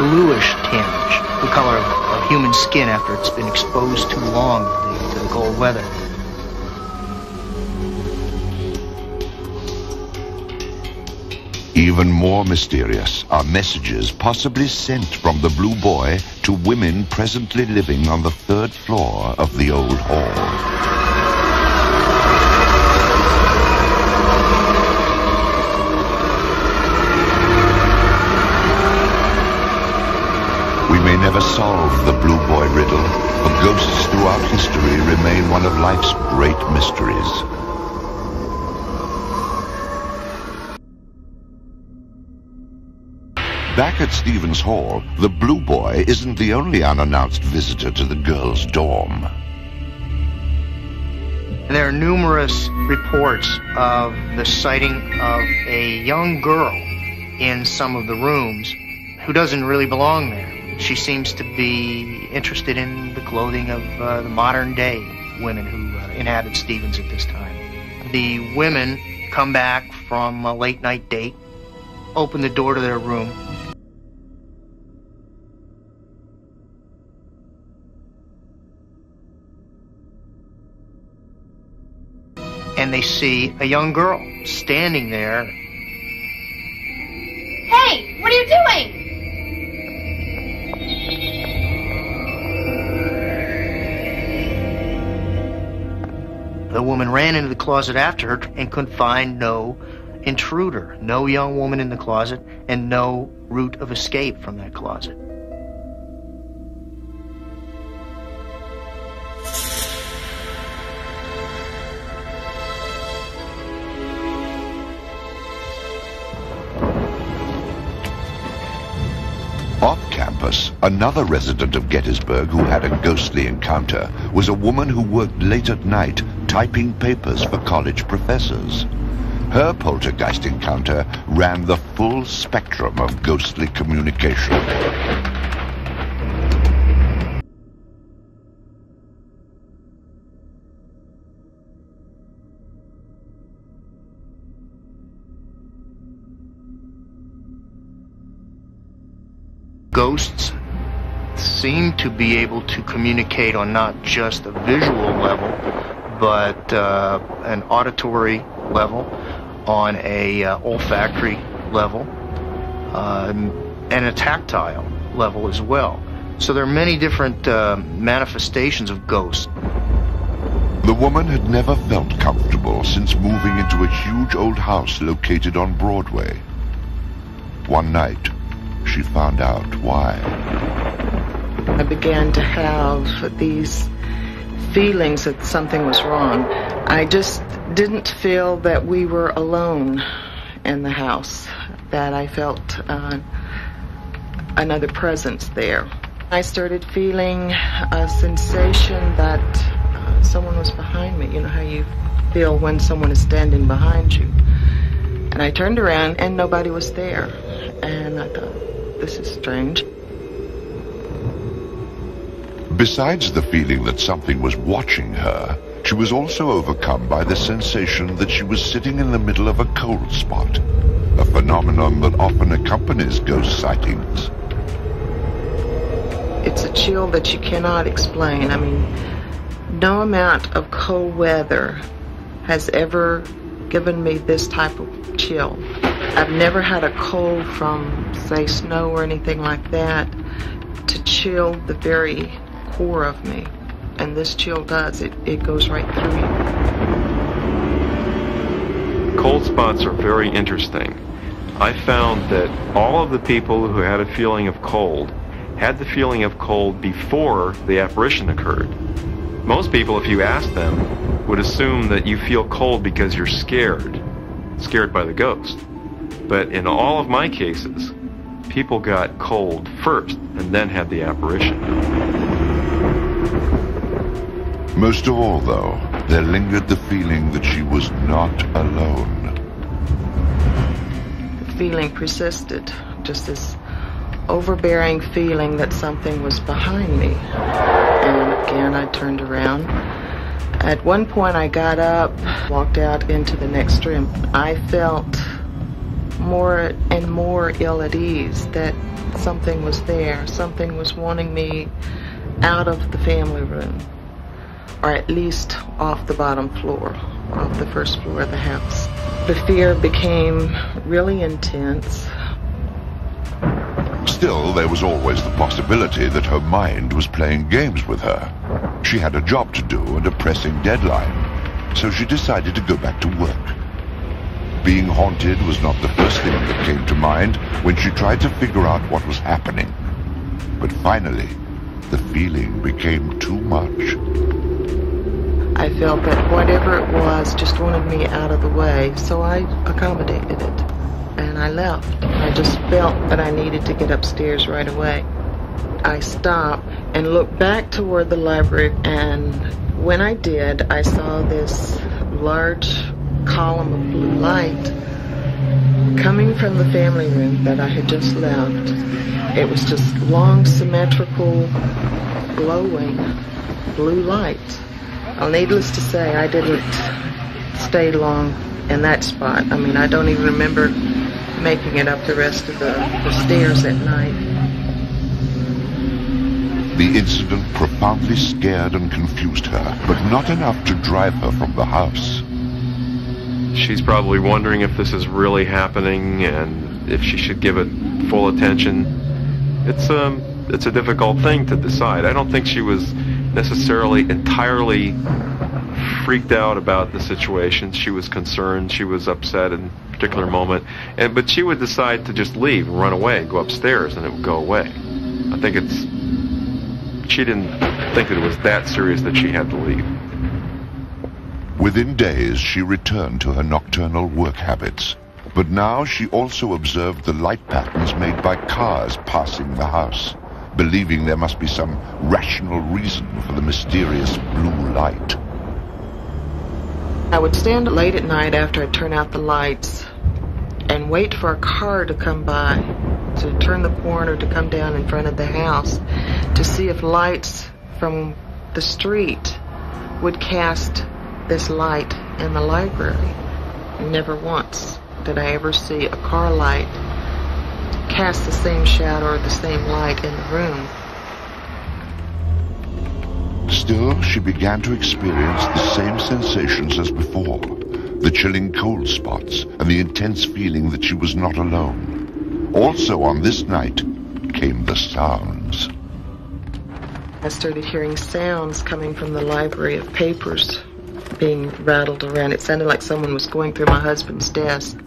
Bluish tinge, the color of, of human skin after it's been exposed too long to the, to the cold weather. Even more mysterious are messages possibly sent from the Blue Boy to women presently living on the third floor of the old hall. Never solve the Blue Boy riddle, but ghosts throughout history remain one of life's great mysteries. Back at Stevens Hall, the Blue Boy isn't the only unannounced visitor to the girls' dorm. There are numerous reports of the sighting of a young girl in some of the rooms who doesn't really belong there. She seems to be interested in the clothing of uh, the modern day women who uh, inhabit Stevens at this time. The women come back from a late night date, open the door to their room, and they see a young girl standing there Hey, what are you doing? The woman ran into the closet after her and could find no intruder, no young woman in the closet, and no route of escape from that closet. Another resident of Gettysburg who had a ghostly encounter was a woman who worked late at night typing papers for college professors. Her poltergeist encounter ran the full spectrum of ghostly communication. Ghosts seem to be able to communicate on not just a visual level, but uh, an auditory level, on a uh, olfactory level, um, and a tactile level as well. So there are many different uh, manifestations of ghosts. The woman had never felt comfortable since moving into a huge old house located on Broadway. One night, she found out why. I began to have these feelings that something was wrong. I just didn't feel that we were alone in the house, that I felt uh, another presence there. I started feeling a sensation that uh, someone was behind me. You know how you feel when someone is standing behind you. And I turned around and nobody was there. And I thought, this is strange. Besides the feeling that something was watching her, she was also overcome by the sensation that she was sitting in the middle of a cold spot, a phenomenon that often accompanies ghost sightings. It's a chill that you cannot explain. I mean, no amount of cold weather has ever given me this type of chill. I've never had a cold from, say, snow or anything like that to chill the very core of me. And this chill does, it, it goes right through you. Cold spots are very interesting. I found that all of the people who had a feeling of cold had the feeling of cold before the apparition occurred. Most people, if you ask them, would assume that you feel cold because you're scared, scared by the ghost. But in all of my cases, people got cold first and then had the apparition. Most of all, though, there lingered the feeling that she was not alone. The feeling persisted, just this overbearing feeling that something was behind me. And again, I turned around. At one point, I got up, walked out into the next room. I felt more and more ill at ease that something was there. Something was wanting me out of the family room, or at least off the bottom floor, off the first floor of the house. The fear became really intense. Still, there was always the possibility that her mind was playing games with her. She had a job to do and a pressing deadline, so she decided to go back to work. Being haunted was not the first thing that came to mind when she tried to figure out what was happening. But finally, the feeling became too much. I felt that whatever it was just wanted me out of the way, so I accommodated it. And I left. I just felt that I needed to get upstairs right away. I stopped and looked back toward the library, and when I did, I saw this large column of blue light coming from the family room that I had just left. It was just long, symmetrical, glowing blue light. Well, needless to say, I didn't stay long in that spot. I mean, I don't even remember making it up the rest of the, the stairs at night. The incident profoundly scared and confused her, but not enough to drive her from the house. She's probably wondering if this is really happening and if she should give it full attention. It's um it's a difficult thing to decide. I don't think she was necessarily entirely freaked out about the situation. She was concerned. She was upset in a particular moment. And but she would decide to just leave and run away, and go upstairs, and it would go away. I think it's she didn't think that it was that serious that she had to leave. Within days, she returned to her nocturnal work habits. But now she also observed the light patterns made by cars passing the house, believing there must be some rational reason for the mysterious blue light. I would stand late at night after I'd turn out the lights and wait for a car to come by, to turn the corner, to come down in front of the house, to see if lights from the street would cast this light in the library. Never once did I ever see a car light cast the same shadow or the same light in the room. Still, she began to experience the same sensations as before. The chilling cold spots and the intense feeling that she was not alone. Also on this night came the sounds. I started hearing sounds coming from the library of papers being rattled around. It sounded like someone was going through my husband's desk.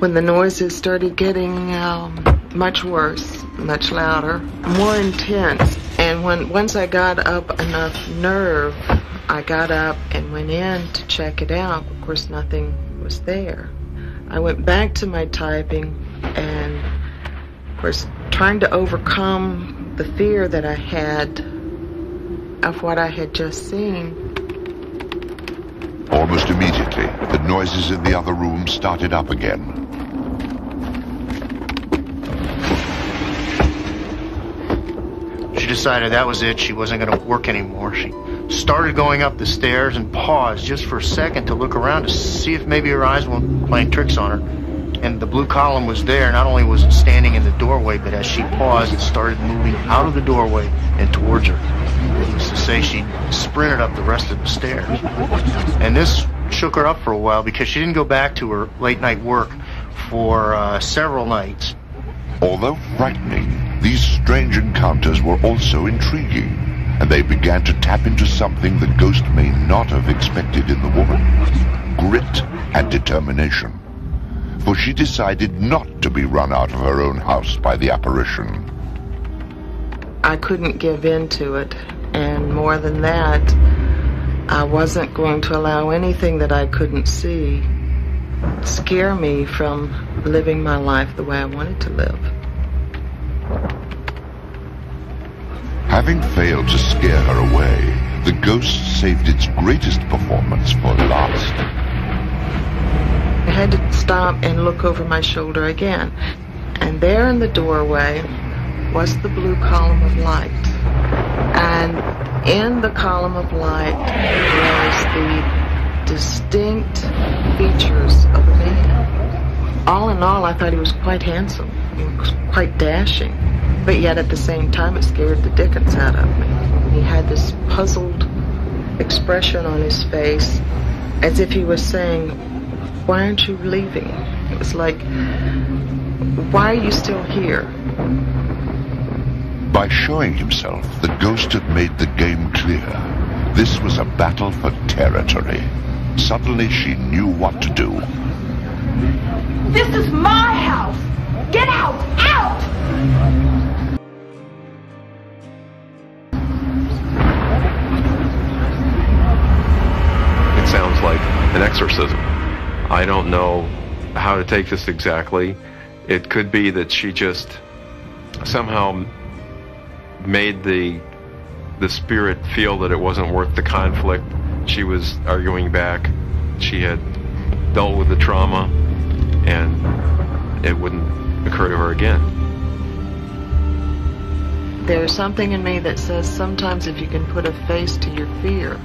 When the noises started getting um, much worse, much louder, more intense, and when once I got up enough nerve I got up and went in to check it out. Of course, nothing was there. I went back to my typing and, of course, trying to overcome the fear that I had of what I had just seen. Almost immediately, the noises in the other room started up again. She decided that was it. She wasn't going to work anymore. She started going up the stairs and paused just for a second to look around to see if maybe her eyes weren't playing tricks on her. And the blue column was there. Not only was it standing in the doorway, but as she paused, it started moving out of the doorway and towards her. Needless to say, she sprinted up the rest of the stairs. And this shook her up for a while because she didn't go back to her late night work for uh, several nights. Although frightening, these strange encounters were also intriguing, and they began to tap into something the ghost may not have expected in the woman grit and determination. For she decided not to be run out of her own house by the apparition. I couldn't give in to it, and more than that, I wasn't going to allow anything that I couldn't see scare me from living my life the way I wanted to live. Having failed to scare her away, the ghost saved its greatest performance for last. I had to stop and look over my shoulder again. And there in the doorway was the blue column of light. And in the column of light was the distinct features of a man. All in all, I thought he was quite handsome. He was quite dashing. But yet at the same time, it scared the dickens out of me. He had this puzzled expression on his face as if he was saying, why aren't you leaving? It was like, why are you still here? By showing himself, the ghost had made the game clear. This was a battle for territory. Suddenly she knew what to do. This is my house! Get out! Out! Sounds like an exorcism. I don't know how to take this exactly. It could be that she just somehow made the the spirit feel that it wasn't worth the conflict. She was arguing back. She had dealt with the trauma and it wouldn't occur to her again. There's something in me that says sometimes if you can put a face to your fear,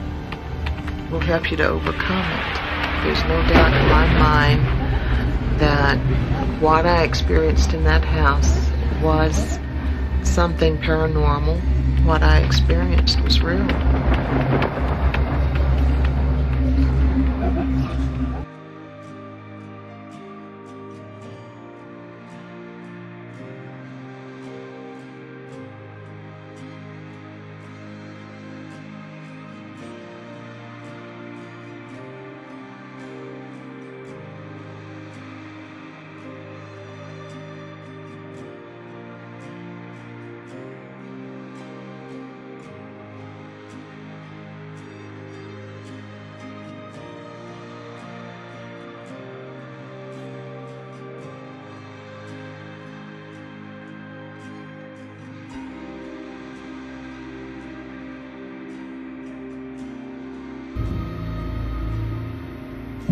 will help you to overcome it. There's no doubt in my mind that what I experienced in that house was something paranormal. What I experienced was real.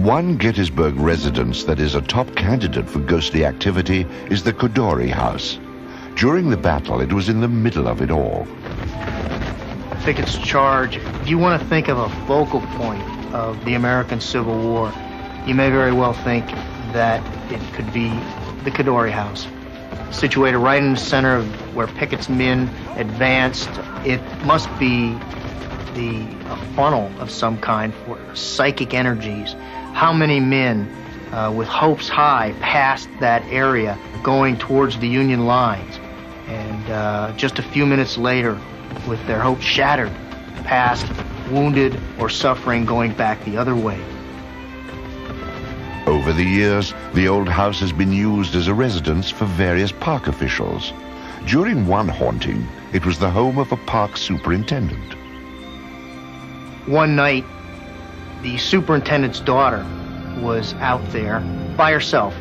One Gettysburg residence that is a top candidate for ghostly activity is the Codori House. During the battle, it was in the middle of it all. Pickett's charge, if you want to think of a focal point of the American Civil War, you may very well think that it could be the Codori House. Situated right in the center of where Pickett's men advanced, it must be the a funnel of some kind for psychic energies. How many men uh, with hopes high passed that area going towards the Union lines? And uh, just a few minutes later, with their hopes shattered, passed wounded or suffering going back the other way. Over the years, the old house has been used as a residence for various park officials. During one haunting, it was the home of a park superintendent. One night, the superintendent's daughter was out there by herself.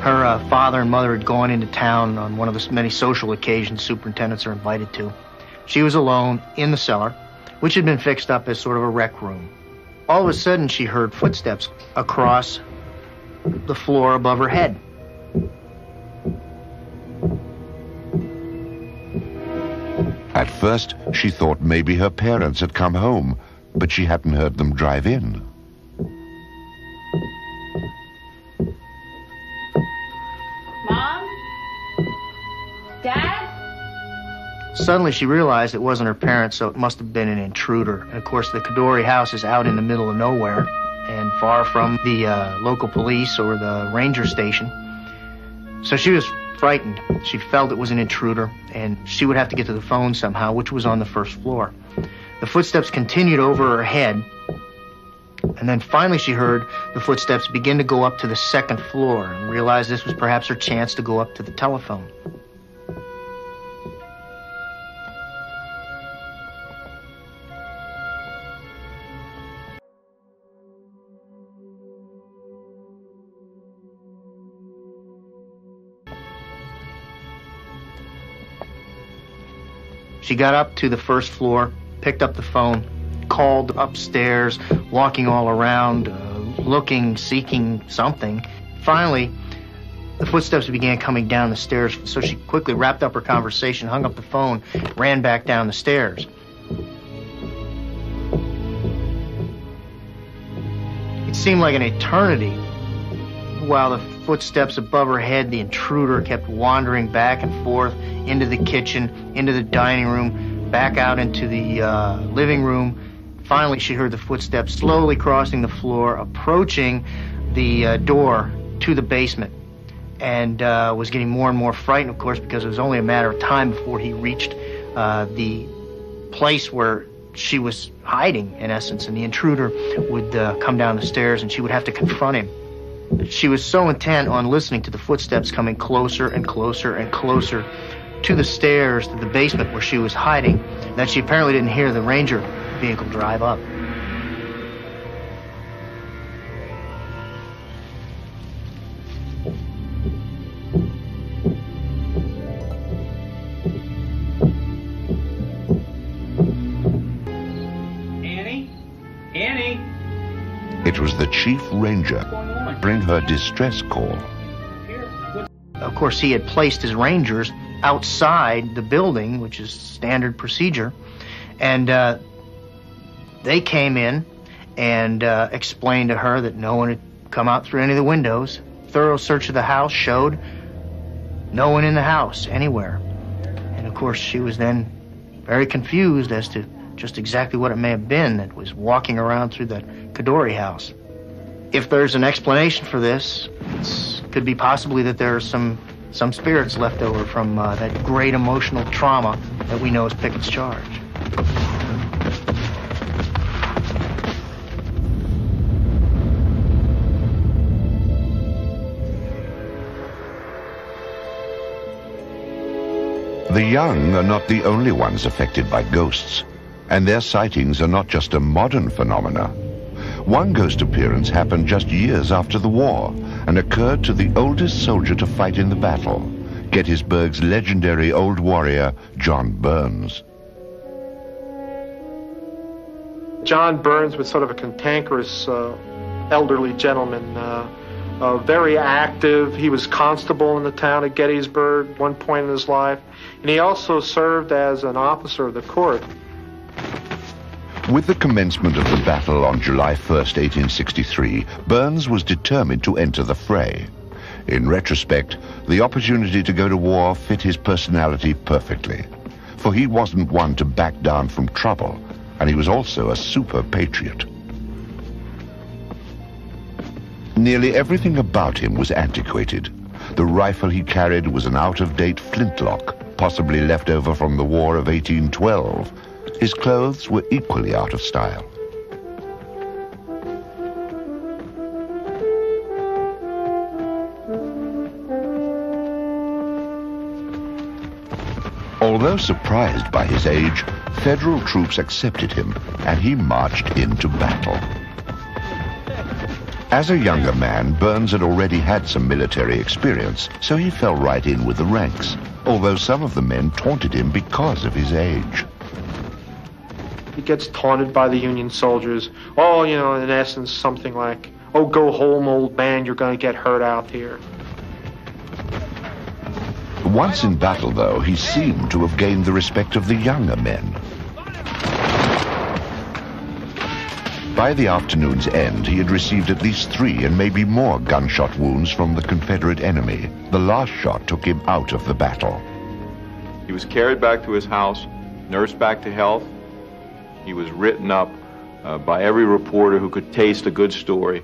Her uh, father and mother had gone into town on one of the many social occasions superintendents are invited to. She was alone in the cellar, which had been fixed up as sort of a rec room. All of a sudden, she heard footsteps across the floor above her head. At first, she thought maybe her parents had come home, but she hadn't heard them drive in. Mom? Dad? Suddenly, she realized it wasn't her parents, so it must have been an intruder. And of course, the Codori house is out in the middle of nowhere and far from the uh, local police or the ranger station. So she was frightened. She felt it was an intruder, and she would have to get to the phone somehow, which was on the first floor. The footsteps continued over her head, and then finally she heard the footsteps begin to go up to the second floor and realized this was perhaps her chance to go up to the telephone. She got up to the first floor, picked up the phone, called upstairs, walking all around, uh, looking, seeking something. Finally, the footsteps began coming down the stairs, so she quickly wrapped up her conversation, hung up the phone, ran back down the stairs. It seemed like an eternity while the footsteps above her head, the intruder kept wandering back and forth into the kitchen, into the dining room, back out into the uh, living room. Finally, she heard the footsteps slowly crossing the floor, approaching the uh, door to the basement, and uh, was getting more and more frightened, of course, because it was only a matter of time before he reached uh, the place where she was hiding, in essence, and the intruder would uh, come down the stairs, and she would have to confront him. She was so intent on listening to the footsteps coming closer and closer and closer to the stairs to the basement where she was hiding that she apparently didn't hear the ranger vehicle drive up. Annie? Annie? It was the chief ranger bring her distress call. Of course, he had placed his rangers outside the building, which is standard procedure, and uh, they came in and uh, explained to her that no one had come out through any of the windows. Thorough search of the house showed no one in the house anywhere. And of course, she was then very confused as to just exactly what it may have been that was walking around through the Codori house. If there's an explanation for this, it could be possibly that there are some some spirits left over from uh, that great emotional trauma that we know as Pickett's charge. The young are not the only ones affected by ghosts, and their sightings are not just a modern phenomena. One ghost appearance happened just years after the war and occurred to the oldest soldier to fight in the battle, Gettysburg's legendary old warrior, John Burns. John Burns was sort of a cantankerous uh, elderly gentleman, uh, uh, very active. He was constable in the town of Gettysburg one point in his life, and he also served as an officer of the court. With the commencement of the battle on July 1st, 1863, Burns was determined to enter the fray. In retrospect, the opportunity to go to war fit his personality perfectly, for he wasn't one to back down from trouble, and he was also a super patriot. Nearly everything about him was antiquated. The rifle he carried was an out-of-date flintlock, possibly left over from the War of 1812. His clothes were equally out of style. Although surprised by his age, federal troops accepted him and he marched into battle. As a younger man, Burns had already had some military experience, so he fell right in with the ranks, although some of the men taunted him because of his age. He gets taunted by the Union soldiers. Oh, you know, in essence, something like, oh, go home, old man, you're going to get hurt out here. Once in battle, though, he seemed to have gained the respect of the younger men. By the afternoon's end, he had received at least three and maybe more gunshot wounds from the Confederate enemy. The last shot took him out of the battle. He was carried back to his house, nursed back to health. He was written up uh, by every reporter who could taste a good story.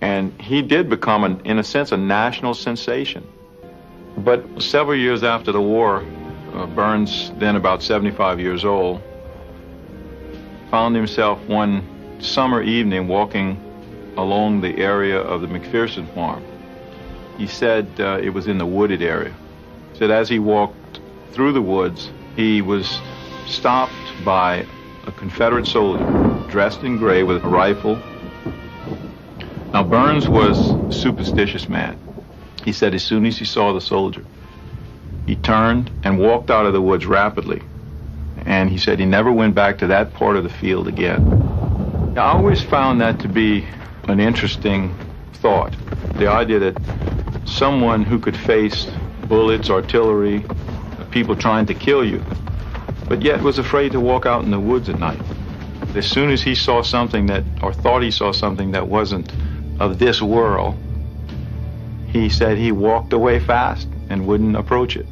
And he did become, an, in a sense, a national sensation. But several years after the war, uh, Burns, then about 75 years old, found himself one summer evening walking along the area of the McPherson farm. He said uh, it was in the wooded area. He said as he walked through the woods, he was stopped by a Confederate soldier dressed in gray with a rifle. Now Burns was a superstitious man. He said as soon as he saw the soldier, he turned and walked out of the woods rapidly. And he said he never went back to that part of the field again. I always found that to be an interesting thought. The idea that someone who could face bullets, artillery, people trying to kill you, but yet was afraid to walk out in the woods at night. As soon as he saw something that, or thought he saw something that wasn't of this world, he said he walked away fast and wouldn't approach it.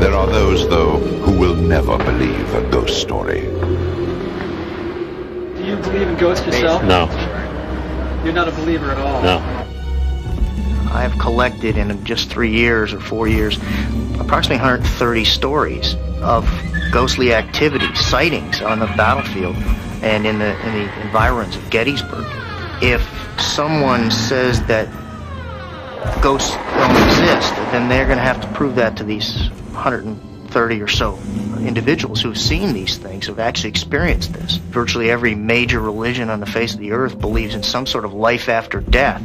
There are those, though, who will never believe a ghost story. Do you believe in ghosts yourself? No. You're not a believer at all? No. I have collected in just three years or four years approximately 130 stories of ghostly activity, sightings on the battlefield and in the in the environs of Gettysburg. If someone says that ghosts don't exist, then they're going to have to prove that to these 130 or so individuals who've seen these things, who've actually experienced this. Virtually every major religion on the face of the earth believes in some sort of life after death.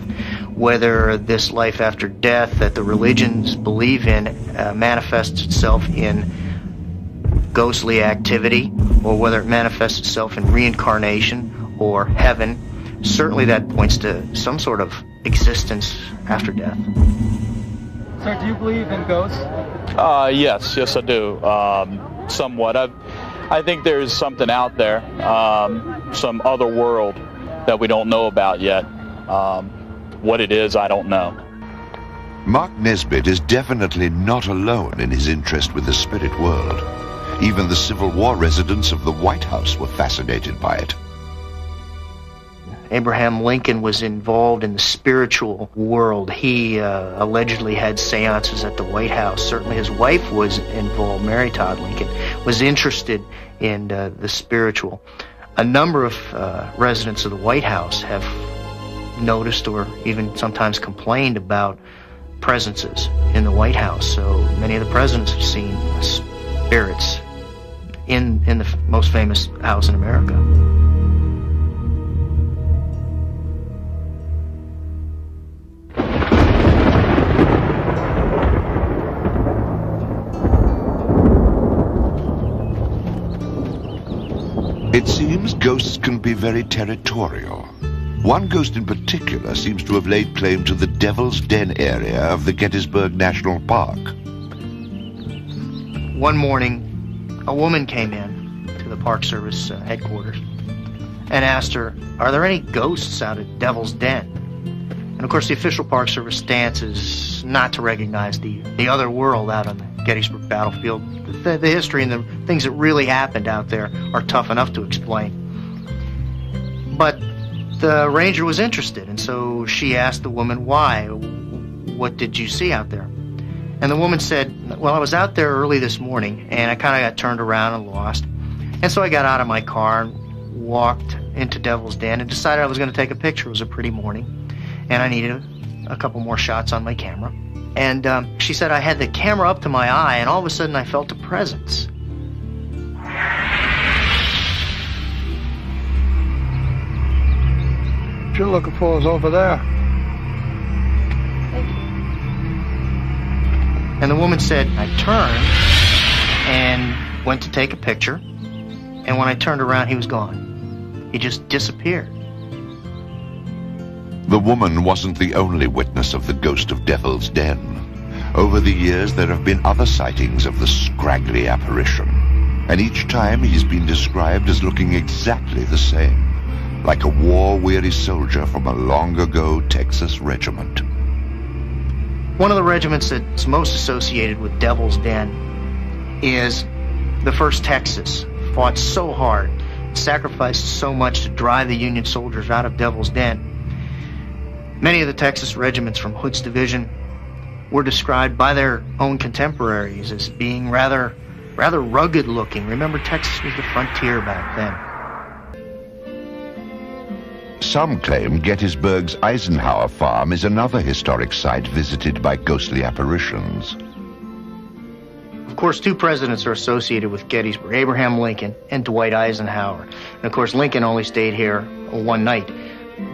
Whether this life after death that the religions believe in uh, manifests itself in ghostly activity, or whether it manifests itself in reincarnation or heaven, certainly that points to some sort of existence after death. Sir, do you believe in ghosts? Uh, yes, yes, I do. Um, somewhat. I, I think there's something out there, um, some other world that we don't know about yet. Um, what it is, I don't know. Mark Nesbitt is definitely not alone in his interest with the spirit world. Even the Civil War residents of the White House were fascinated by it. Abraham Lincoln was involved in the spiritual world. He uh, allegedly had seances at the White House. Certainly his wife was involved, Mary Todd Lincoln, was interested in uh, the spiritual. A number of uh, residents of the White House have noticed or even sometimes complained about presences in the White House. So many of the presidents have seen spirits in, in the most famous house in America. It seems ghosts can be very territorial. One ghost in particular seems to have laid claim to the Devil's Den area of the Gettysburg National Park. One morning, a woman came in to the Park Service uh, headquarters and asked her, Are there any ghosts out at Devil's Den? And of course, the official Park Service stance is not to recognize the, the other world out on the Gettysburg battlefield. The, the history and the things that really happened out there are tough enough to explain. But the ranger was interested, and so she asked the woman why. What did you see out there? And the woman said, Well, I was out there early this morning, and I kind of got turned around and lost. And so I got out of my car and walked into Devil's Den and decided I was going to take a picture. It was a pretty morning, and I needed a, couple more shots on my camera. And um, she said I had the camera up to my eye, and all of a sudden I felt a presence. You're looking for is over there. And the woman said, I turned and went to take a picture. And when I turned around, he was gone. He just disappeared. The woman wasn't the only witness of the ghost of Devil's Den. Over the years, there have been other sightings of the scraggly apparition. And each time he's been described as looking exactly the same, like a war-weary soldier from a long ago Texas regiment. One of the regiments that's most associated with Devil's Den is the 1st Texas. Fought so hard, sacrificed so much to drive the Union soldiers out of Devil's Den. Many of the Texas regiments from Hood's division were described by their own contemporaries as being rather rather rugged looking. Remember Texas was the frontier back then. Some claim Gettysburg's Eisenhower Farm is another historic site visited by ghostly apparitions. Of course, two presidents are associated with Gettysburg, Abraham Lincoln and Dwight Eisenhower. And of course, Lincoln only stayed here one night.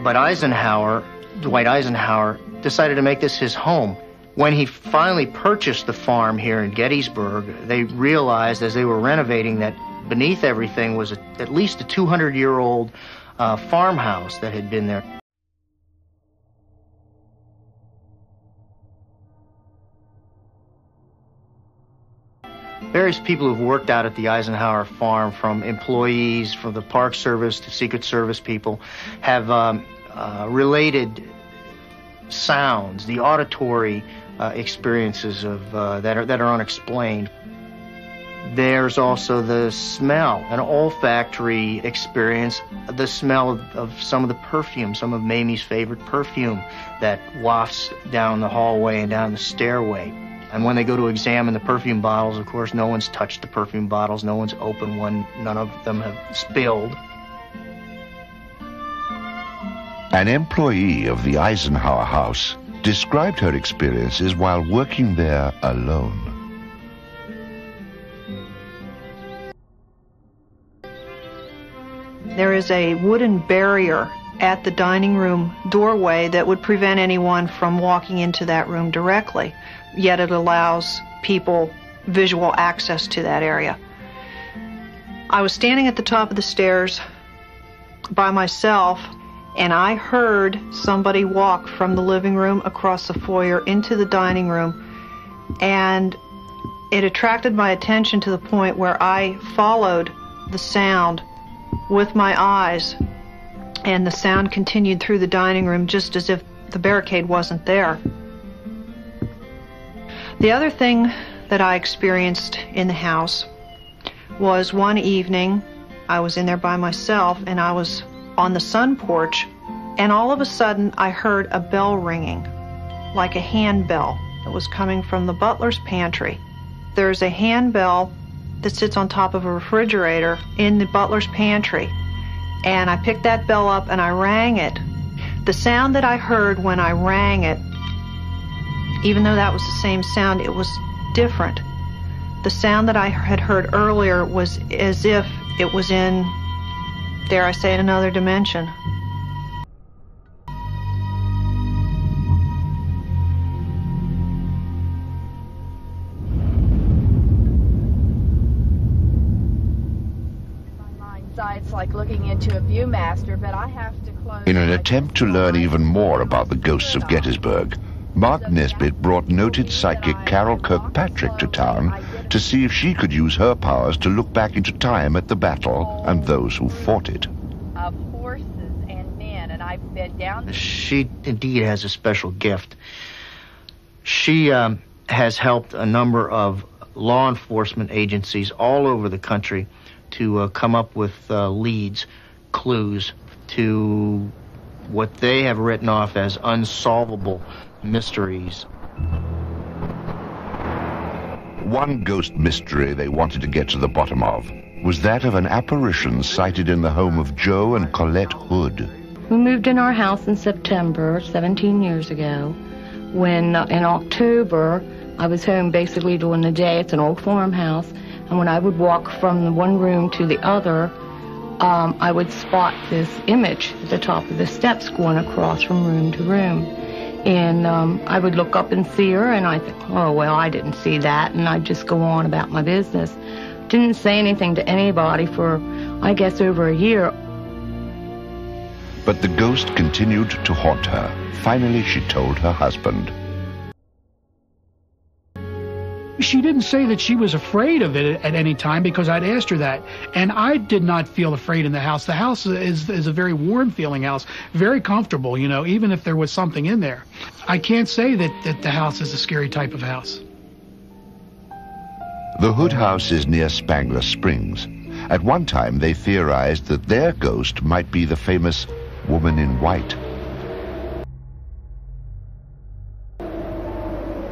But Eisenhower, Dwight Eisenhower, decided to make this his home. When he finally purchased the farm here in Gettysburg, they realized as they were renovating that beneath everything was a, at least a 200 year old uh, farmhouse that had been there. Various people who've worked out at the Eisenhower farm, from employees, from the Park Service to Secret Service people, have um, uh, related sounds, the auditory uh, experiences of uh, that are that are unexplained. There's also the smell, an olfactory experience, the smell of, of, some of the perfume, some of Mamie's favorite perfume that wafts down the hallway and down the stairway. And when they go to examine the perfume bottles, of course, no one's touched the perfume bottles, no one's opened one, none of them have spilled. An employee of the Eisenhower House described her experiences while working there alone. There is a wooden barrier at the dining room doorway that would prevent anyone from walking into that room directly, yet it allows people visual access to that area. I was standing at the top of the stairs by myself and I heard somebody walk from the living room across the foyer into the dining room and it attracted my attention to the point where I followed the sound with my eyes, and the sound continued through the dining room just as if the barricade wasn't there. The other thing that I experienced in the house was one evening I was in there by myself and I was on the sun porch, and all of a sudden I heard a bell ringing, like a handbell that was coming from the butler's pantry. There's a hand bell that sits on top of a refrigerator in the butler's pantry. And I picked that bell up and I rang it. The sound that I heard when I rang it, even though that was the same sound, it was different. The sound that I had heard earlier was as if it was in, dare I say it, another dimension. It's like looking into a Viewmaster, but I have to close. In an attempt to learn even more about the ghosts of Gettysburg, Mark Nesbitt brought noted psychic Carol Kirkpatrick to town to see if she could use her powers to look back into time at the battle and those who fought it. Of horses and men, and I've been down. She indeed has a special gift. She um, has helped a number of law enforcement agencies all over the country to uh, come up with uh, leads, clues to what they have written off as unsolvable mysteries. One ghost mystery they wanted to get to the bottom of was that of an apparition sighted in the home of Joe and Colette Hood. Who moved in our house in September 17 years ago. when uh, in October I was home basically during the day. It's an old farmhouse, and when I would walk from one room to the other, um, I would spot this image at the top of the steps going across from room to room. And um, I would look up and see her, and I think, oh, well, I didn't see that, and I'd just go on about my business. Didn't say anything to anybody for, I guess, over a year. But the ghost continued to haunt her. Finally, she told her husband. She didn't say that she was afraid of it at any time because I'd asked her that. And I did not feel afraid in the house. The house is, is a very warm feeling house, very comfortable, you know, even if there was something in there. I can't say that, that the house is a scary type of house. The Hood House is near Spangler Springs. At one time, they theorized that their ghost might be the famous Woman in White.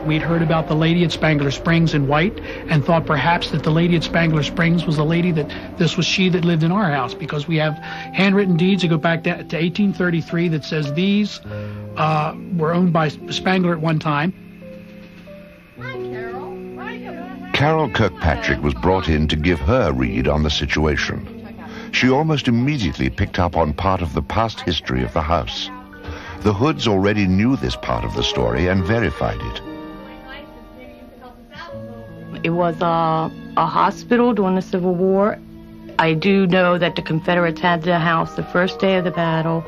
We'd heard about the lady at Spangler Springs in white and thought perhaps that the lady at Spangler Springs was the lady that this was she that lived in our house because we have handwritten deeds that go back to, to 1833 that says these uh, were owned by Spangler at one time. Carol Kirkpatrick was brought in to give her read on the situation. She almost immediately picked up on part of the past history of the house. The Hoods already knew this part of the story and verified it. It was a, a hospital during the Civil War. I do know that the Confederates had the house the first day of the battle.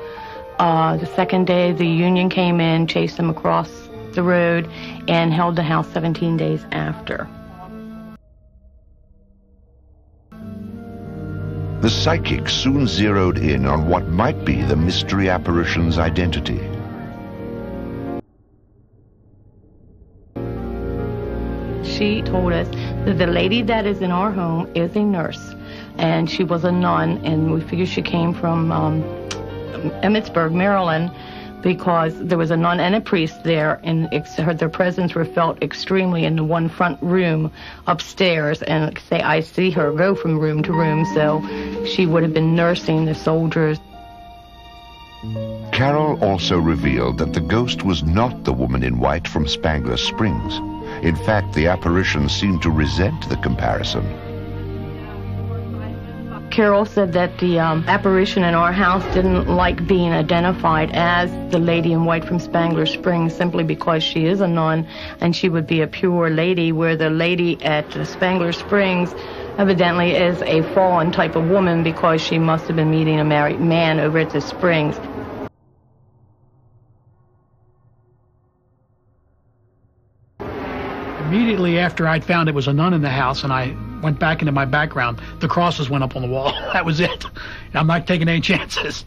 Uh, the second day, the Union came in, chased them across the road, and held the house 17 days after. The psychic soon zeroed in on what might be the mystery apparition's identity. She told us that the lady that is in our home is a nurse, and she was a nun, and we figured she came from um, Emmitsburg, Maryland, because there was a nun and a priest there, and her, their presence were felt extremely in the one front room upstairs. And say, I see her go from room to room, so she would have been nursing the soldiers. Carol also revealed that the ghost was not the woman in white from Spangler Springs. In fact, the apparition seemed to resent the comparison. Carol said that the um, apparition in our house didn't like being identified as the lady in white from Spangler Springs simply because she is a nun and she would be a pure lady, where the lady at Spangler Springs evidently is a fallen type of woman because she must have been meeting a married man over at the Springs. Immediately after I'd found it was a nun in the house and I went back into my background, the crosses went up on the wall. that was it. I'm not taking any chances.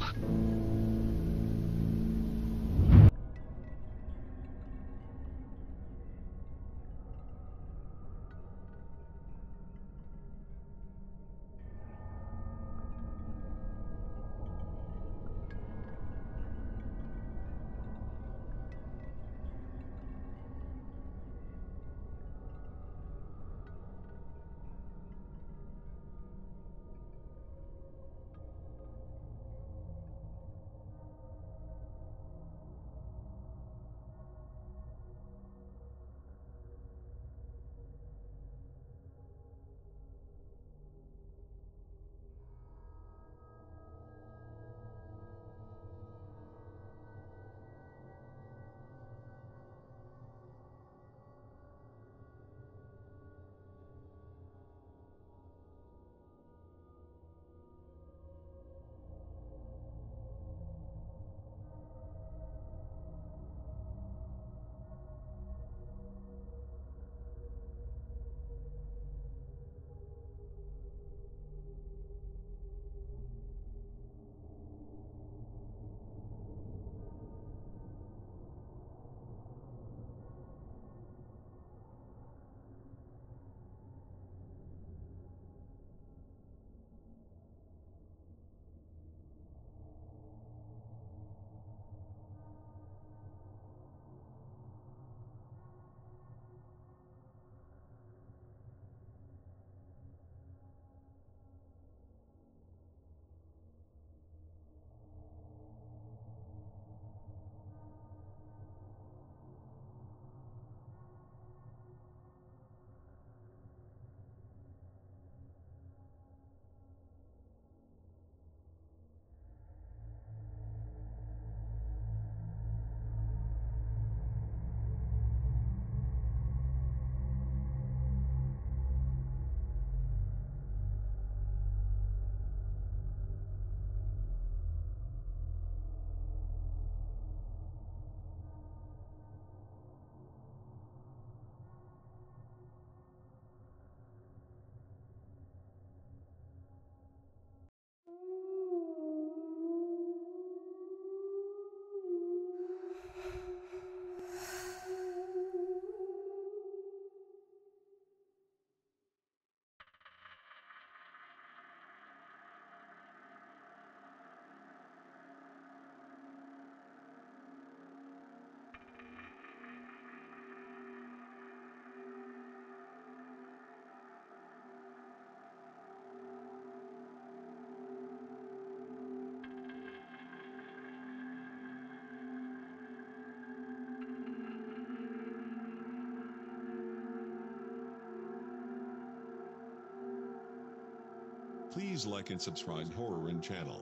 Please like and subscribe Horror In channel.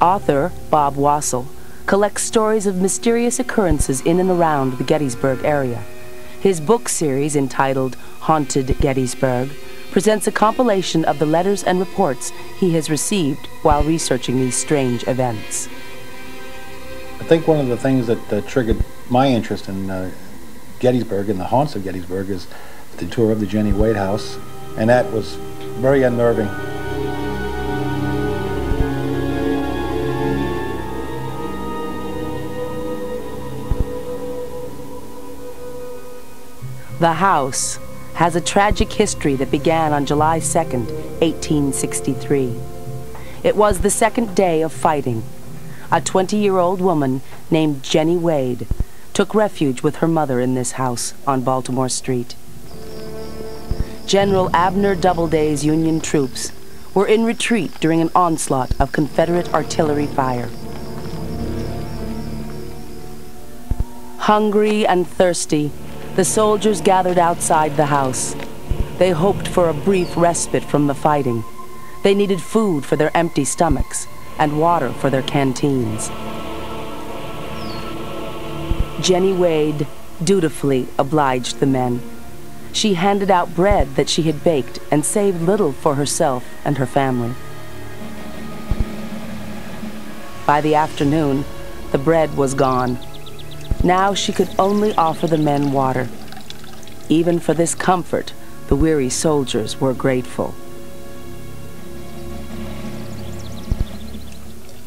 Author Bob Wasel collects stories of mysterious occurrences in and around the Gettysburg area. His book series, entitled Haunted Gettysburg, presents a compilation of the letters and reports he has received while researching these strange events. I think one of the things that uh, triggered my interest in uh, Gettysburg and the haunts of Gettysburg is the tour of the Jenny Wade House, and that was very unnerving. The house has a tragic history that began on July 2nd, 1863. It was the second day of fighting. A 20-year-old woman named Jenny Wade took refuge with her mother in this house on Baltimore Street. General Abner Doubleday's Union troops were in retreat during an onslaught of Confederate artillery fire. Hungry and thirsty, the soldiers gathered outside the house. They hoped for a brief respite from the fighting. They needed food for their empty stomachs and water for their canteens. Jenny Wade dutifully obliged the men. She handed out bread that she had baked and saved little for herself and her family. By the afternoon, the bread was gone. Now she could only offer the men water. Even for this comfort, the weary soldiers were grateful.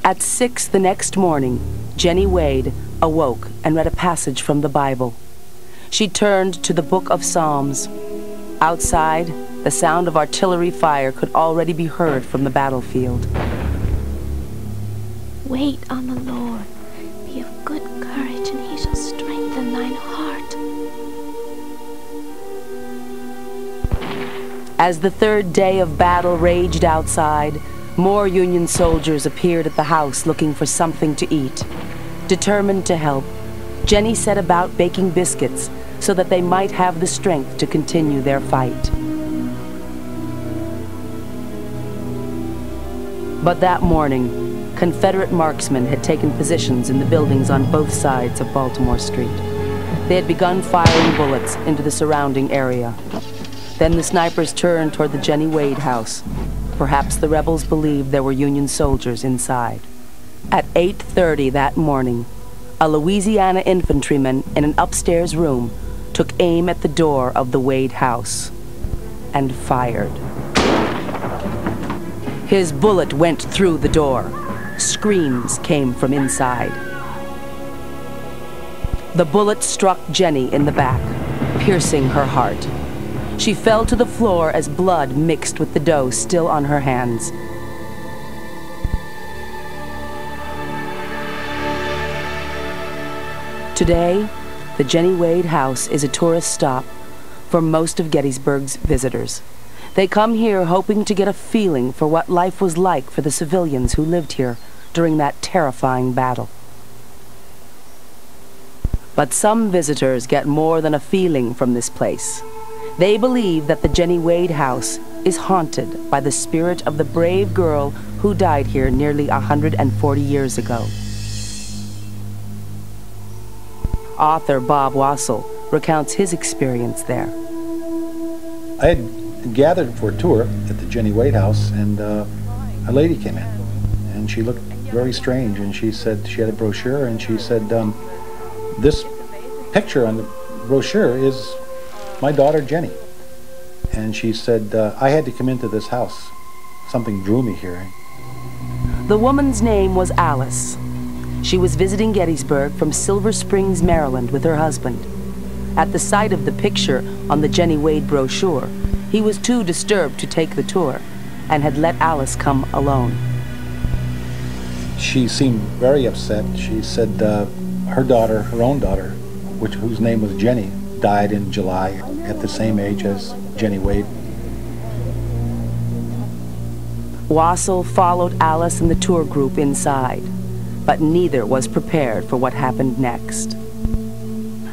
At six the next morning, Jenny Wade awoke and read a passage from the Bible. She turned to the book of Psalms. Outside, the sound of artillery fire could already be heard from the battlefield. Wait on the Lord. Be of good courage, and he shall strengthen thine heart. As the third day of battle raged outside, more Union soldiers appeared at the house looking for something to eat. Determined to help, Jenny set about baking biscuits so that they might have the strength to continue their fight. But that morning, Confederate marksmen had taken positions in the buildings on both sides of Baltimore Street. They had begun firing bullets into the surrounding area. Then the snipers turned toward the Jenny Wade house. Perhaps the rebels believed there were Union soldiers inside. At 8.30 that morning, a Louisiana infantryman in an upstairs room took aim at the door of the Wade house and fired. His bullet went through the door. Screams came from inside. The bullet struck Jenny in the back, piercing her heart. She fell to the floor as blood mixed with the dough still on her hands. Today, the Jenny Wade House is a tourist stop for most of Gettysburg's visitors. They come here hoping to get a feeling for what life was like for the civilians who lived here during that terrifying battle. But some visitors get more than a feeling from this place. They believe that the Jenny Wade House is haunted by the spirit of the brave girl who died here nearly 140 years ago. Author Bob Wasel recounts his experience there. I had gathered for a tour at the Jenny Wade House, and uh, a lady came in, and she looked very strange, and she said she had a brochure, and she said, um, this picture on the brochure is my daughter Jenny. And she said, uh, I had to come into this house. Something drew me here. The woman's name was Alice. She was visiting Gettysburg from Silver Springs, Maryland with her husband. At the sight of the picture on the Jenny Wade brochure, he was too disturbed to take the tour and had let Alice come alone. She seemed very upset. She said uh, her daughter, her own daughter, which, whose name was Jenny, died in July at the same age as Jenny Wade. Wasel followed Alice and the tour group inside, but neither was prepared for what happened next.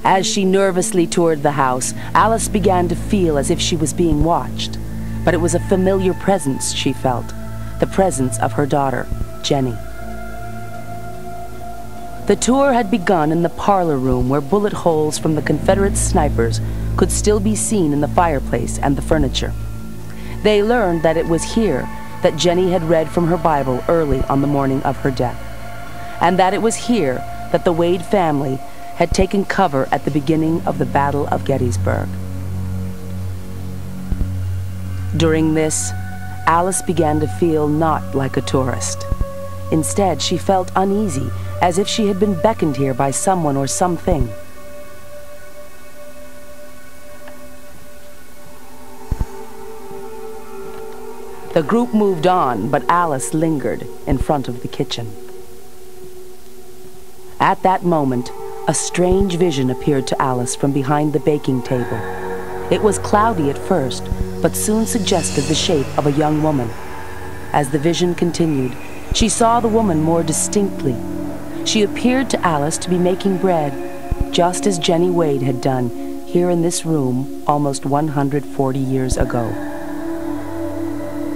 As she nervously toured the house, Alice began to feel as if she was being watched. But it was a familiar presence she felt, the presence of her daughter, Jenny. The tour had begun in the parlor room where bullet holes from the Confederate snipers could still be seen in the fireplace and the furniture. They learned that it was here that Jenny had read from her Bible early on the morning of her death, and that it was here that the Wade family had taken cover at the beginning of the Battle of Gettysburg. During this, Alice began to feel not like a tourist. Instead, she felt uneasy, as if she had been beckoned here by someone or something. The group moved on, but Alice lingered in front of the kitchen. At that moment, a strange vision appeared to Alice from behind the baking table. It was cloudy at first, but soon suggested the shape of a young woman. As the vision continued, she saw the woman more distinctly. She appeared to Alice to be making bread, just as Jenny Wade had done here in this room almost 140 years ago.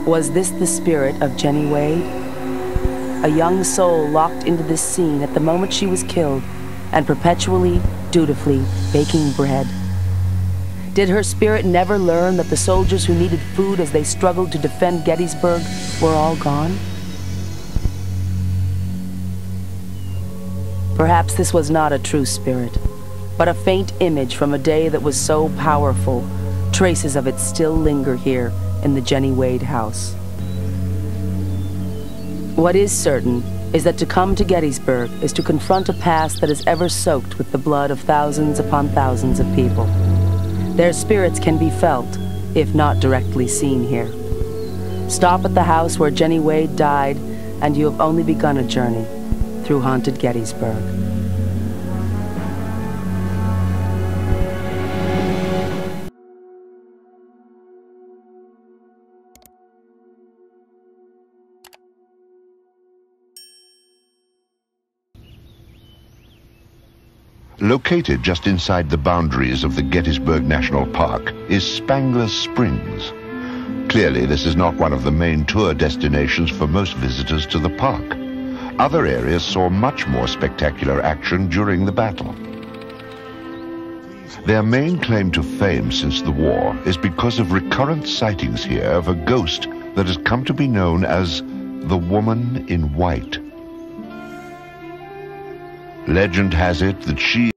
Was this the spirit of Jenny Wade? A young soul locked into this scene at the moment she was killed and perpetually, dutifully baking bread. Did her spirit never learn that the soldiers who needed food as they struggled to defend Gettysburg were all gone? Perhaps this was not a true spirit, but a faint image from a day that was so powerful. Traces of it still linger here in the Jenny Wade house. What is certain is that to come to Gettysburg is to confront a past that is ever soaked with the blood of thousands upon thousands of people. Their spirits can be felt, if not directly seen here. Stop at the house where Jenny Wade died, and you have only begun a journey through haunted Gettysburg. Located just inside the boundaries of the Gettysburg National Park is Spangler Springs. Clearly, this is not one of the main tour destinations for most visitors to the park. Other areas saw much more spectacular action during the battle. Their main claim to fame since the war is because of recurrent sightings here of a ghost that has come to be known as the Woman in White. Legend has it that she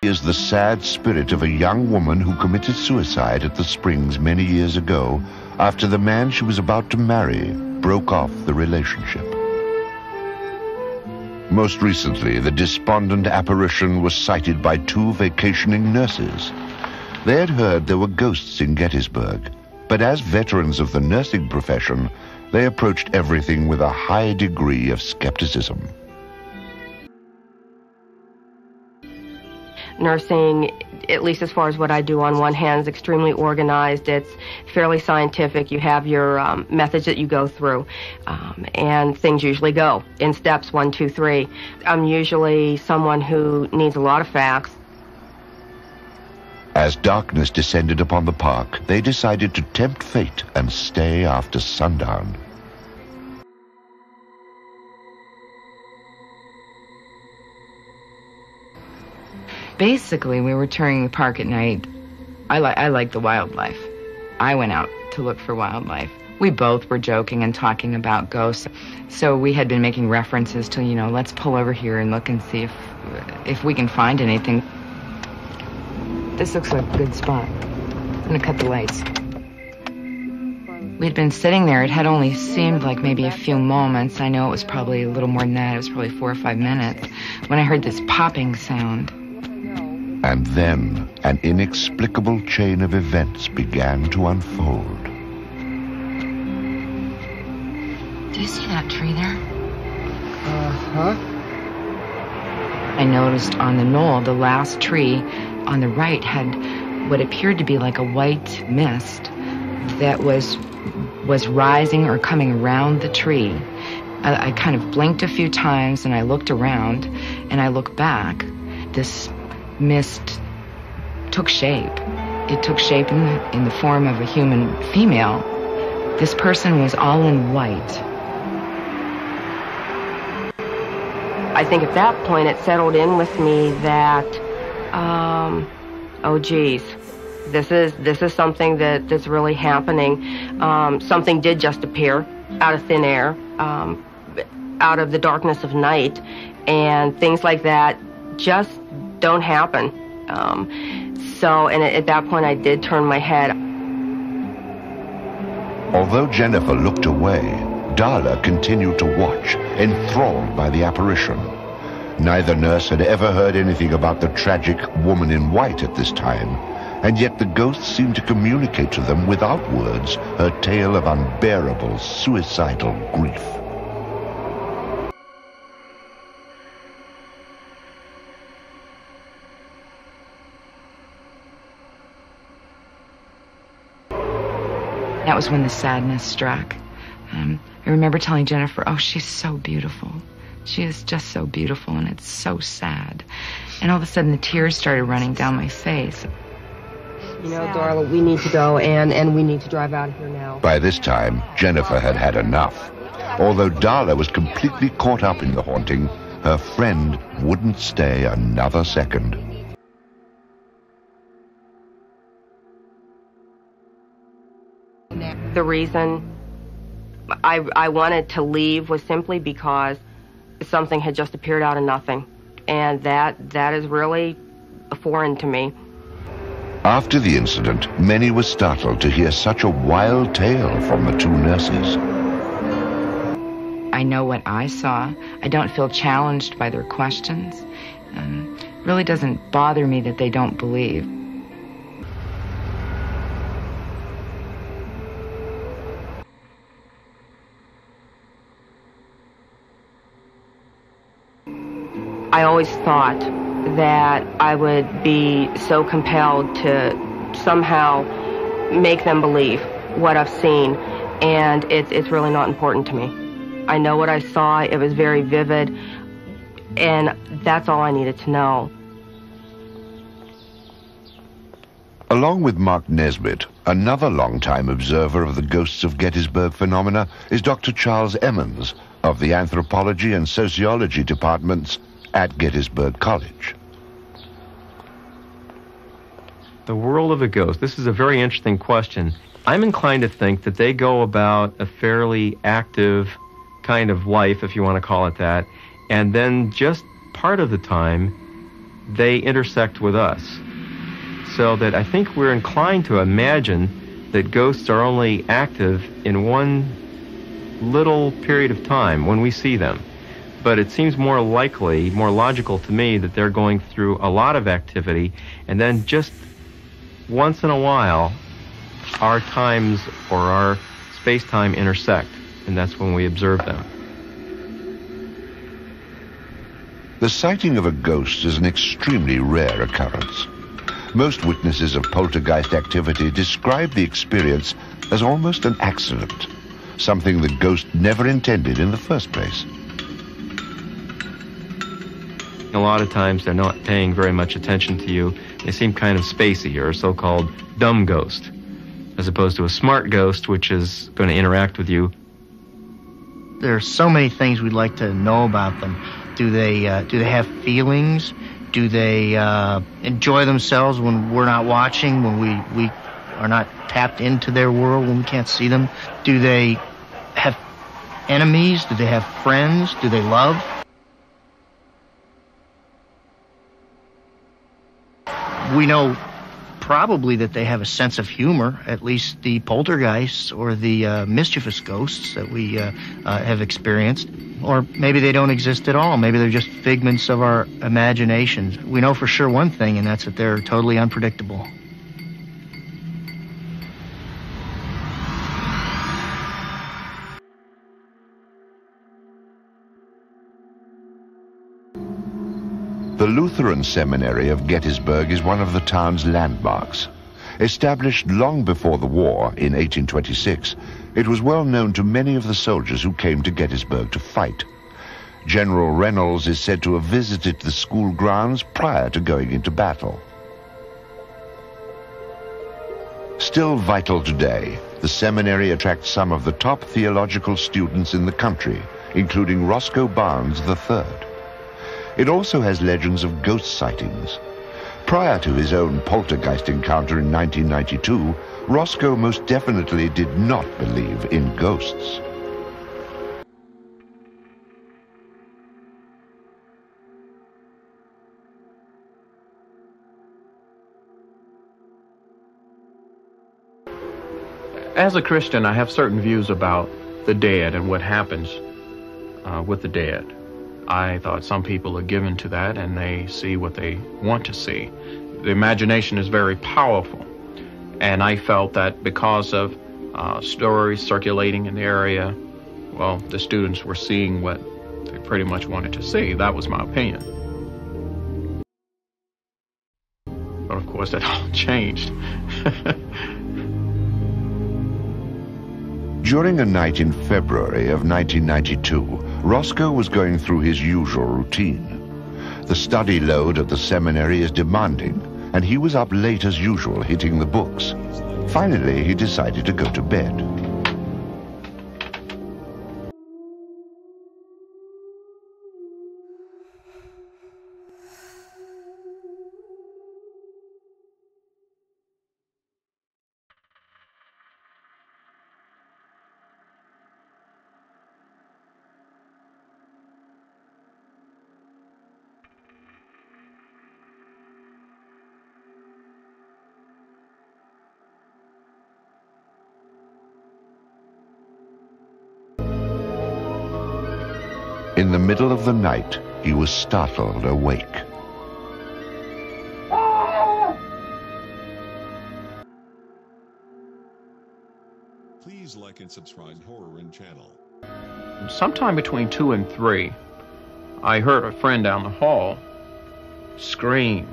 is the sad spirit of a young woman who committed suicide at the Springs many years ago after the man she was about to marry broke off the relationship. Most recently, the despondent apparition was sighted by two vacationing nurses. They had heard there were ghosts in Gettysburg, but as veterans of the nursing profession, they approached everything with a high degree of skepticism. Nursing, at least as far as what I do on one hand, is extremely organized. It's fairly scientific. You have your um, methods that you go through, um, and things usually go in steps one, two, three. I'm usually someone who needs a lot of facts. As darkness descended upon the park, they decided to tempt fate and stay after sundown. Basically, we were touring the park at night. I, li- I like the wildlife. I went out to look for wildlife. We both were joking and talking about ghosts. So we had been making references to, you know, let's pull over here and look and see if if we can find anything. This looks like a good spot. I'm gonna cut the lights. We'd been sitting there. It had only seemed like maybe a few moments. I know it was probably a little more than that. It was probably four or five minutes when I heard this popping sound. And then an inexplicable chain of events began to unfold. Do you see that tree there? Uh-huh. I noticed on the knoll, the last tree on the right had what appeared to be like a white mist that was was rising or coming around the tree. I, I kind of blinked a few times and I looked around and I looked back this mist took shape. It took shape in the, in the form of a human female. This person was all in white. I think at that point it settled in with me that, um, oh geez, this is this is something that that's really happening. Um, something did just appear out of thin air, um, out of the darkness of night, and things like that just don't happen. Um, so, and at, at that point, I did turn my head. Although Jennifer looked away, Darla continued to watch, enthralled by the apparition. Neither nurse had ever heard anything about the tragic woman in white at this time, and yet the ghost seemed to communicate to them without words her tale of unbearable suicidal grief. That was when the sadness struck. Um, I remember telling Jennifer, oh, she's so beautiful. She is just so beautiful, and it's so sad. And all of a sudden, the tears started running down my face. You know, Darla, we need to go, and, and we need to drive out of here now. By this time, Jennifer had had enough. Although Darla was completely caught up in the haunting, her friend wouldn't stay another second. The reason I, I wanted to leave was simply because something had just appeared out of nothing. And that that is really foreign to me. After the incident, many were startled to hear such a wild tale from the two nurses. I know what I saw. I don't feel challenged by their questions. Um, really doesn't bother me that they don't believe. I always thought that I would be so compelled to somehow make them believe what I've seen, and it's, it's really not important to me. I know what I saw, it was very vivid, and that's all I needed to know. Along with Mark Nesbitt, another longtime observer of the ghosts of Gettysburg phenomena is Dr. Charles Emmons of the Anthropology and Sociology departments at Gettysburg College. The world of a ghost. This is a very interesting question. I'm inclined to think that they go about a fairly active kind of life, if you want to call it that, and then just part of the time they intersect with us. So that I think we're inclined to imagine that ghosts are only active in one little period of time when we see them but it seems more likely, more logical to me that they're going through a lot of activity and then just once in a while our times or our space-time intersect and that's when we observe them. The sighting of a ghost is an extremely rare occurrence. Most witnesses of poltergeist activity describe the experience as almost an accident, something the ghost never intended in the first place. A lot of times they're not paying very much attention to you. They seem kind of spacey or so-called dumb ghost, as opposed to a smart ghost, which is going to interact with you. There are so many things we'd like to know about them. Do they uh, do they have feelings? Do they uh, enjoy themselves when we're not watching? When we we are not tapped into their world when we can't see them? Do they have enemies? Do they have friends? Do they love? We know probably that they have a sense of humor, at least the poltergeists or the uh, mischievous ghosts that we uh, uh, have experienced. Or maybe they don't exist at all. Maybe they're just figments of our imaginations. We know for sure one thing, and that's that they're totally unpredictable. The Lutheran Seminary of Gettysburg is one of the town's landmarks. Established long before the war in 1826, it was well known to many of the soldiers who came to Gettysburg to fight. General Reynolds is said to have visited the school grounds prior to going into battle. Still vital today, the seminary attracts some of the top theological students in the country, including Roscoe Barnes III. It also has legends of ghost sightings. Prior to his own poltergeist encounter in 1992, Roscoe most definitely did not believe in ghosts. As a Christian, I have certain views about the dead and what happens uh, with the dead. I thought some people are given to that and they see what they want to see. The imagination is very powerful. And I felt that because of uh, stories circulating in the area, well, the students were seeing what they pretty much wanted to see. That was my opinion. But of course, that all changed. During a night in February of 1992, Roscoe was going through his usual routine. The study load at the seminary is demanding, and he was up late as usual hitting the books. Finally, he decided to go to bed. The middle of the night, he was startled awake. Please like and subscribe Horror in channel. Sometime between 2 and 3, I heard a friend down the hall scream.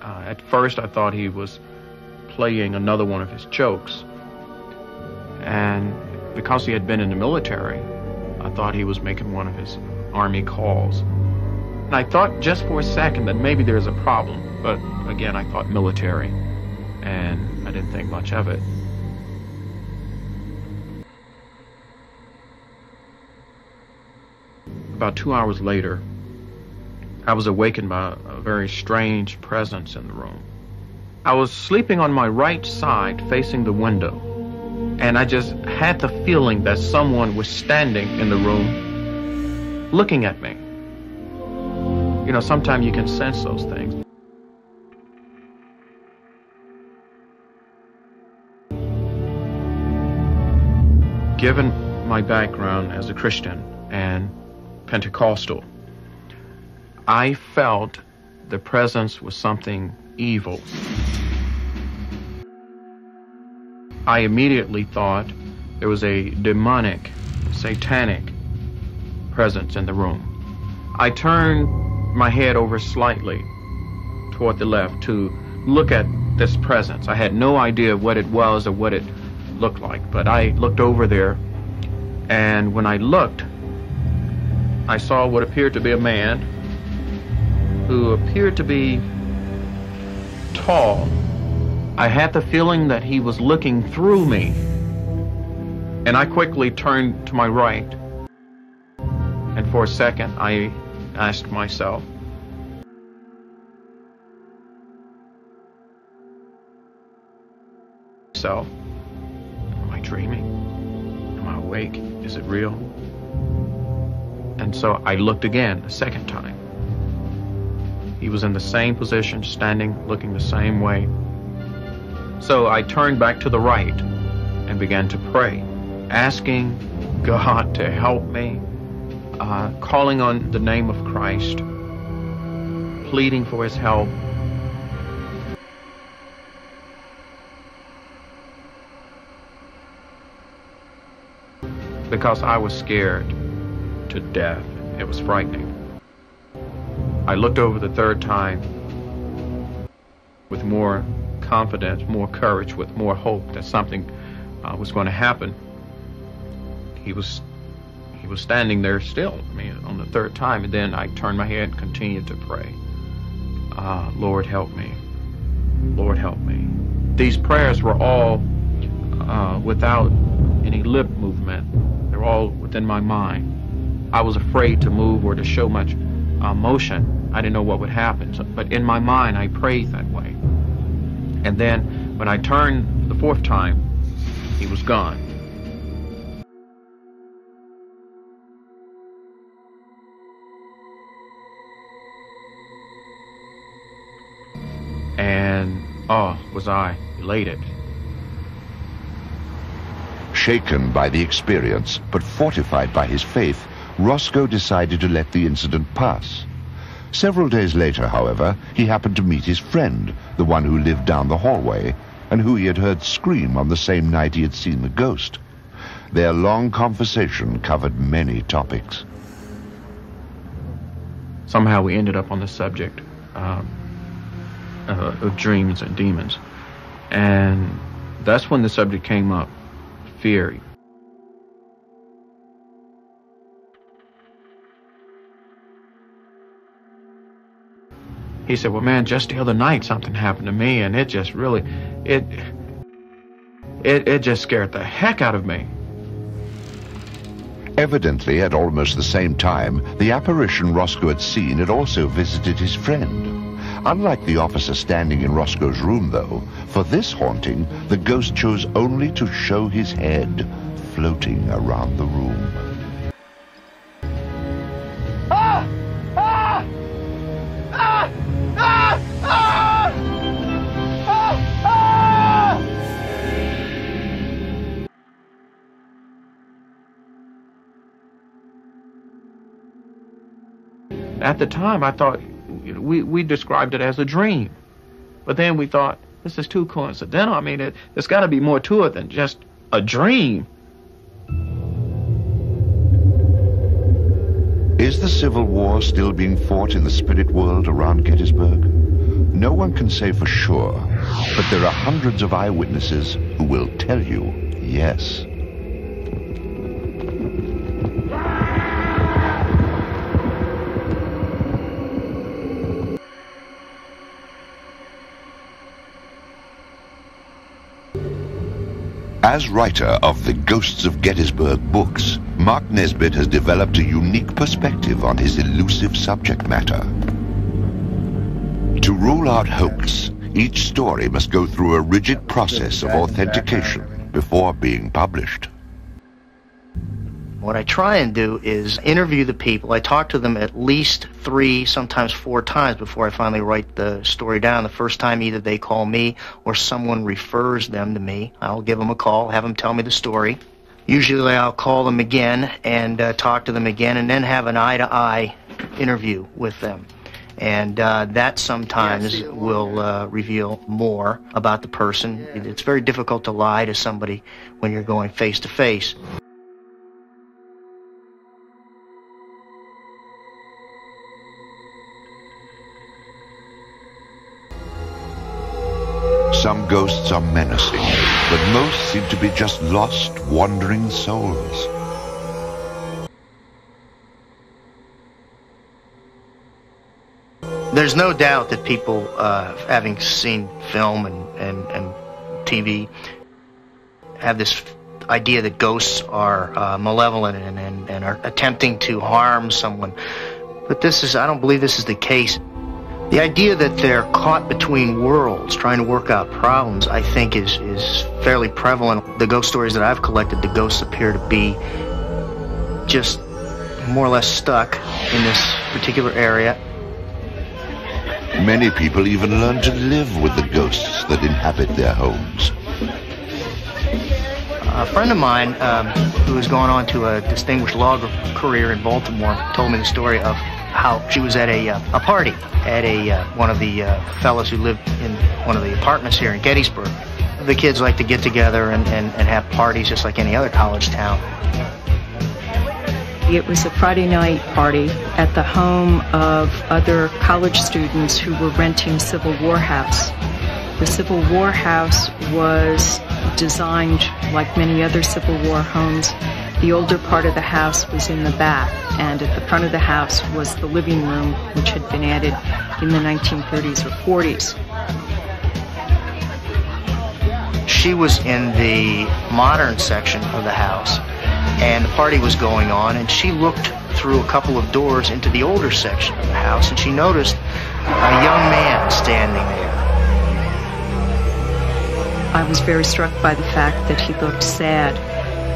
Uh, at first, I thought he was playing another one of his jokes. And because he had been in the military, I thought he was making one of his army calls. And I thought just for a second that maybe there's a problem, but again, I thought military, and I didn't think much of it. About two hours later, I was awakened by a very strange presence in the room. I was sleeping on my right side facing the window, and I just had the feeling that someone was standing in the room looking at me. You know, sometimes you can sense those things. Given my background as a Christian and Pentecostal, I felt the presence was something evil. I immediately thought there was a demonic, satanic presence in the room. I turned my head over slightly toward the left to look at this presence. I had no idea what it was or what it looked like, but I looked over there, and when I looked, I saw what appeared to be a man who appeared to be tall. I had the feeling that he was looking through me, and I quickly turned to my right. And for a second, I asked myself, self, am I dreaming? Am I awake? Is it real? And so I looked again a second time. He was in the same position, standing, looking the same way. So I turned back to the right and began to pray, asking God to help me, uh, calling on the name of Christ, pleading for his help. Because I was scared to death. It was frightening. I looked over the third time with more confidence, more courage, with more hope that something uh, was going to happen. He was he was standing there still. I mean, on the third time, and then I turned my head and continued to pray. Uh, Lord, help me. Lord, help me. These prayers were all uh, without any lip movement. They're all within my mind. I was afraid to move or to show much uh, motion. I didn't know what would happen. So, but in my mind, I prayed that way. And then when I turned the fourth time, he was gone. And oh, was I elated. Shaken by the experience, but fortified by his faith, Roscoe decided to let the incident pass. Several days later, however, he happened to meet his friend, the one who lived down the hallway, and who he had heard scream on the same night he had seen the ghost. Their long conversation covered many topics. Somehow we ended up on the subject uh, of dreams and demons. And that's when the subject came up fear. He said, well, man, just the other night something happened to me, and it just really, it, it, it just scared the heck out of me. Evidently, at almost the same time, the apparition Roscoe had seen had also visited his friend. Unlike the officer standing in Roscoe's room, though, for this haunting, the ghost chose only to show his head floating around the room. At the time, I thought we, we described it as a dream. But then we thought, this is too coincidental. I mean, it, there's got to be more to it than just a dream. Is the Civil War still being fought in the spirit world around Gettysburg? No one can say for sure, but there are hundreds of eyewitnesses who will tell you yes. As writer of the Ghosts of Gettysburg books, Mark Nesbitt has developed a unique perspective on his elusive subject matter. To rule out hoax, each story must go through a rigid process of authentication before being published. What I try and do is interview the people. I talk to them at least three, sometimes four times before I finally write the story down. The first time either they call me or someone refers them to me. I'll give them a call, have them tell me the story. Usually I'll call them again and uh, talk to them again and then have an eye-to-eye interview with them. And uh, that sometimes will uh, reveal more about the person. It's very difficult to lie to somebody when you're going face to face. Some ghosts are menacing, but most seem to be just lost, wandering souls. There's no doubt that people, uh, having seen film and, and, and TV, have this idea that ghosts are uh, malevolent and, and, and are attempting to harm someone. But this is, I don't believe this is the case. The idea that they're caught between worlds trying to work out problems, I think, is, is fairly prevalent. The ghost stories that I've collected, the ghosts appear to be just more or less stuck in this particular area. Many people even learn to live with the ghosts that inhabit their homes. A friend of mine um, who has gone on to a distinguished law career in Baltimore told me the story of how she was at a, uh, a party at a uh, one of the uh, fellows who lived in one of the apartments here in Gettysburg. The kids like to get together and, and, and have parties just like any other college town. It was a Friday night party at the home of other college students who were renting Civil War House. The Civil War House was designed like many other Civil War homes The older part of the house was in the back, and at the front of the house was the living room, which had been added in the 1930s or 40s. She was in the modern section of the house, and the party was going on, and she looked through a couple of doors into the older section of the house, and she noticed a young man standing there. I was very struck by the fact that he looked sad.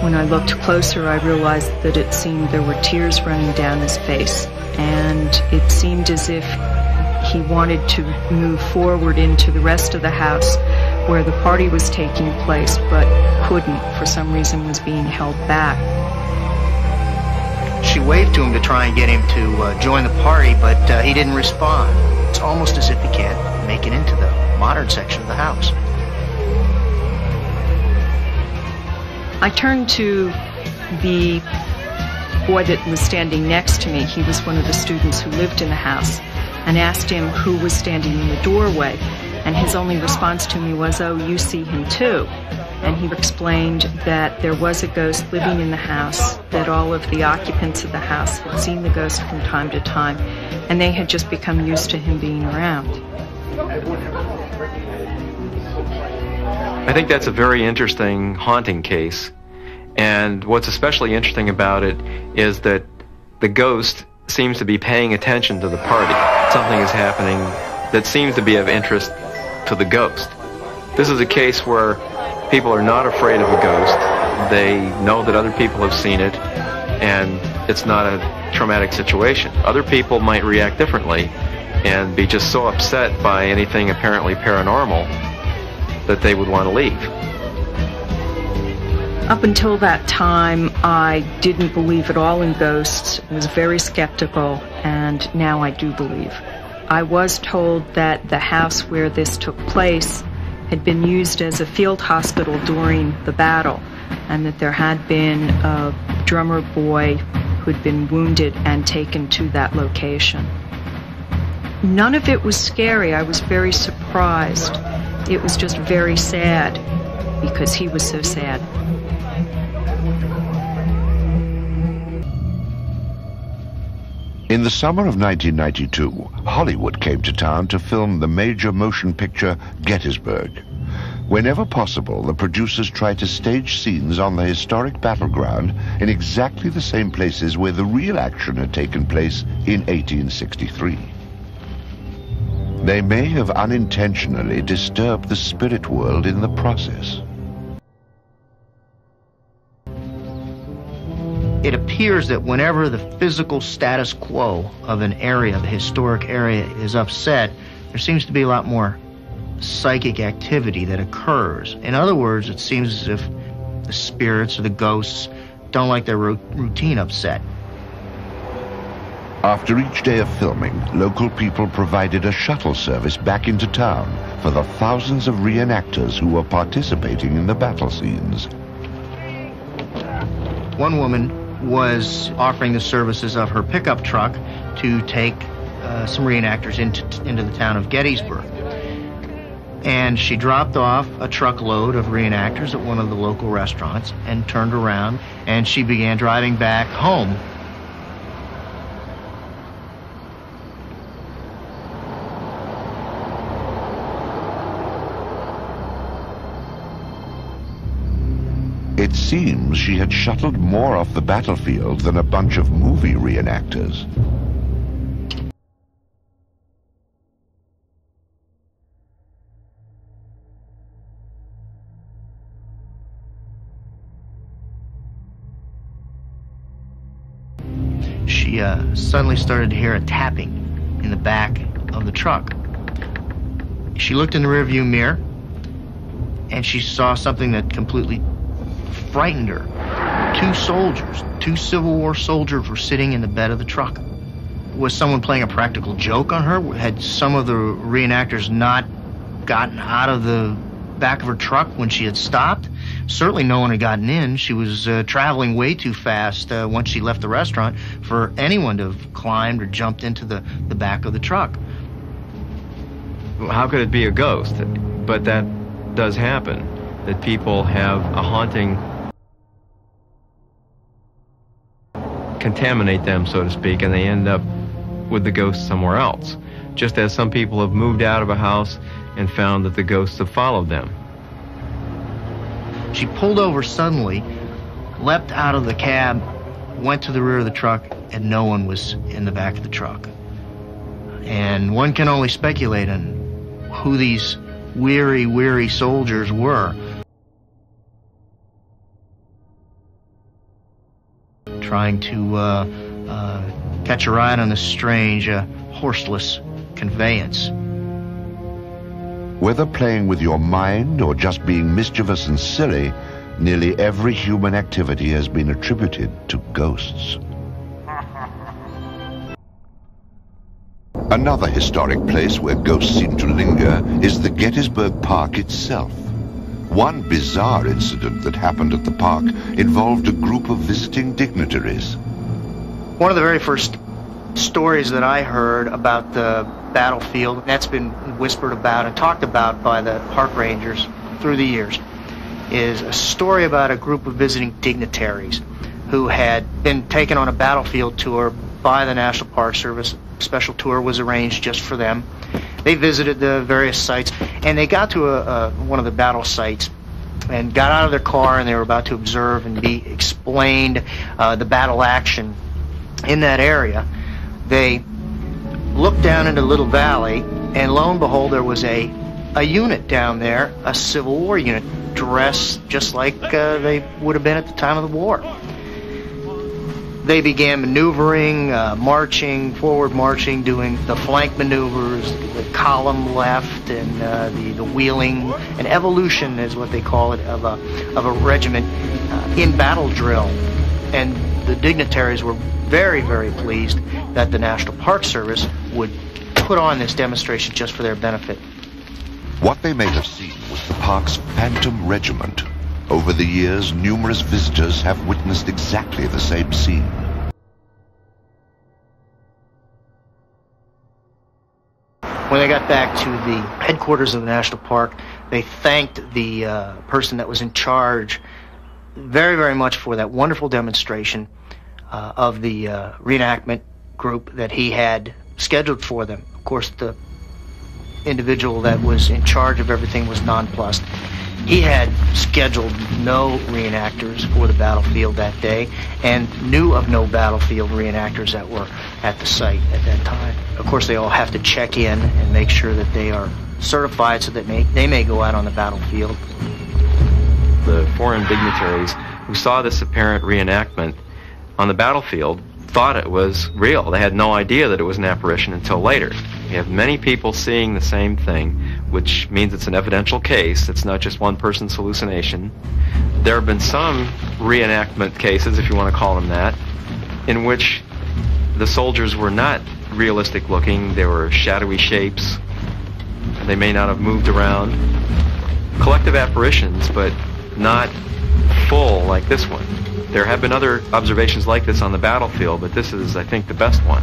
When I looked closer, I realized that it seemed there were tears running down his face, and it seemed as if he wanted to move forward into the rest of the house where the party was taking place, but couldn't, for some reason was being held back. She waved to him to try and get him to uh, join the party, but uh, he didn't respond. It's almost as if he can't make it into the modern section of the house. I turned to the boy that was standing next to me. He was one of the students who lived in the house and asked him who was standing in the doorway. And his only response to me was, Oh, you see him too. And he explained that there was a ghost living in the house, that all of the occupants of the house had seen the ghost from time to time, and they had just become used to him being around. I think that's a very interesting haunting case. And what's especially interesting about it is that the ghost seems to be paying attention to the party. Something is happening that seems to be of interest to the ghost. This is a case where people are not afraid of a ghost. They know that other people have seen it, and it's not a traumatic situation. Other people might react differently and be just so upset by anything apparently paranormal that they would want to leave. Up until that time, I didn't believe at all in ghosts, was very skeptical, and now I do believe. I was told that the house where this took place had been used as a field hospital during the battle, and that there had been a drummer boy who'd been wounded and taken to that location. None of it was scary. I was very surprised. It was just very sad because he was so sad. In the summer of 1992, Hollywood came to town to film the major motion picture Gettysburg. Whenever possible, the producers tried to stage scenes on the historic battleground in exactly the same places where the real action had taken place in 1863. They may have unintentionally disturbed the spirit world in the process. It appears that whenever the physical status quo of an area, the historic area, is upset, there seems to be a lot more psychic activity that occurs. In other words, it seems as if the spirits or the ghosts don't like their routine upset. After each day of filming, local people provided a shuttle service back into town for the thousands of reenactors who were participating in the battle scenes. One woman was offering the services of her pickup truck to take uh, some reenactors into, into the town of Gettysburg. And she dropped off a truckload of reenactors at one of the local restaurants and turned around and she began driving back home seems she had shuttled more off the battlefield than a bunch of movie reenactors. She uh, suddenly started to hear a tapping in the back of the truck. She looked in the rearview mirror and she saw something that completely frightened her. Two soldiers, two Civil War soldiers were sitting in the bed of the truck. Was someone playing a practical joke on her? Had some of the reenactors not gotten out of the back of her truck when she had stopped? Certainly no one had gotten in. She was uh, traveling way too fast uh, once she left the restaurant for anyone to have climbed or jumped into the, the back of the truck. How could it be a ghost? But that does happen, that people have a haunting contaminate them, so to speak, and they end up with the ghost somewhere else. Just as some people have moved out of a house and found that the ghosts have followed them. She pulled over suddenly, leapt out of the cab, went to the rear of the truck, and no one was in the back of the truck. And one can only speculate on who these weary, weary soldiers were. Trying to uh, uh, catch a ride on this strange, uh, horseless conveyance. Whether playing with your mind or just being mischievous and silly, nearly every human activity has been attributed to ghosts. Another historic place where ghosts seem to linger is the Gettysburg Park itself. One bizarre incident that happened at the park involved a group of visiting dignitaries. One of the very first stories that I heard about the battlefield, that's been whispered about and talked about by the park rangers through the years, is a story about a group of visiting dignitaries who had been taken on a battlefield tour by the National Park Service. Special tour was arranged just for them. They visited the various sites, and they got to a, a, one of the battle sites and got out of their car, and they were about to observe and be explained uh, the battle action in that area. They looked down into a Little Valley, and lo and behold, there was a a unit down there, a Civil War unit, dressed just like uh, they would have been at the time of the war. They began maneuvering, uh, marching, forward marching, doing the flank maneuvers, the column left, and uh, the, the wheeling. An evolution is what they call it of a, of a regiment uh, in battle drill. And the dignitaries were very, very pleased that the National Park Service would put on this demonstration just for their benefit. What they may have seen was the park's Phantom Regiment. Over the years, numerous visitors have witnessed exactly the same scene. When they got back to the headquarters of the National Park, they thanked the uh, person that was in charge very, very much for that wonderful demonstration uh, of the uh, reenactment group that he had scheduled for them. Of course, the individual that was in charge of everything was nonplussed. He had scheduled no reenactors for the battlefield that day and knew of no battlefield reenactors that were at the site at that time. Of course, they all have to check in and make sure that they are certified so that may, they may go out on the battlefield. The foreign dignitaries who saw this apparent reenactment on the battlefield thought it was real. They had no idea that it was an apparition until later. We have many people seeing the same thing, which means it's an evidential case. It's not just one person's hallucination. There have been some reenactment cases, if you want to call them that, in which the soldiers were not realistic looking. They were shadowy shapes. They may not have moved around. Collective apparitions, but not full like this one. There have been other observations like this on the battlefield, but this is, I think, the best one.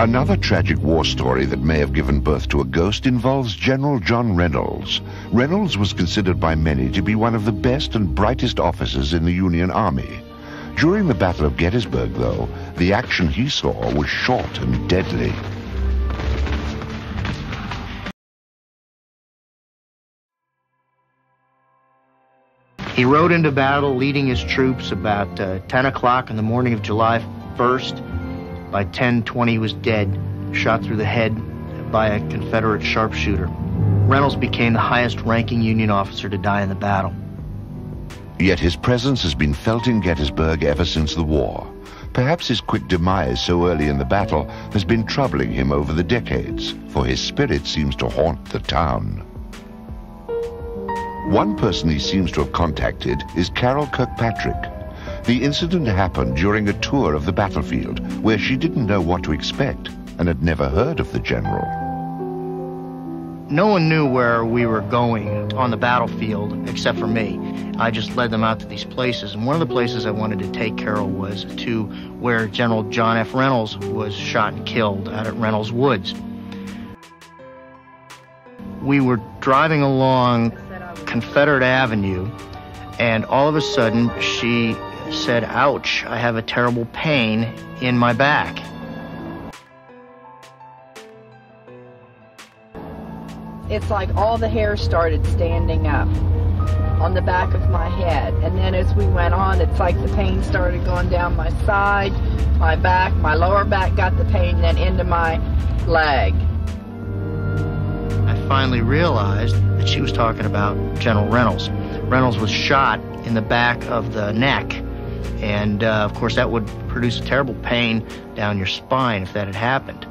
Another tragic war story that may have given birth to a ghost involves General John Reynolds. Reynolds was considered by many to be one of the best and brightest officers in the Union Army. During the Battle of Gettysburg, though, the action he saw was short and deadly. He rode into battle leading his troops about uh, 10 o'clock in the morning of July 1st. By 10:20 he was dead, shot through the head by a Confederate sharpshooter. Reynolds became the highest ranking Union officer to die in the battle. Yet his presence has been felt in Gettysburg ever since the war. Perhaps his quick demise so early in the battle has been troubling him over the decades, for his spirit seems to haunt the town. One person he seems to have contacted is Carol Kirkpatrick. The incident happened during a tour of the battlefield, where she didn't know what to expect and had never heard of the general. No one knew where we were going on the battlefield except for me. I just led them out to these places, and one of the places I wanted to take Carol was to where General John F. Reynolds was shot and killed out at Reynolds Woods. We were driving along Confederate Avenue, and all of a sudden she said, Ouch, I have a terrible pain in my back. It's like all the hair started standing up on the back of my head. And then as we went on, it's like the pain started going down my side, my back, my lower back got the pain, then into my leg. I finally realized that she was talking about General Reynolds. Reynolds was shot in the back of the neck, and uh, of course, that would produce a terrible pain down your spine if that had happened.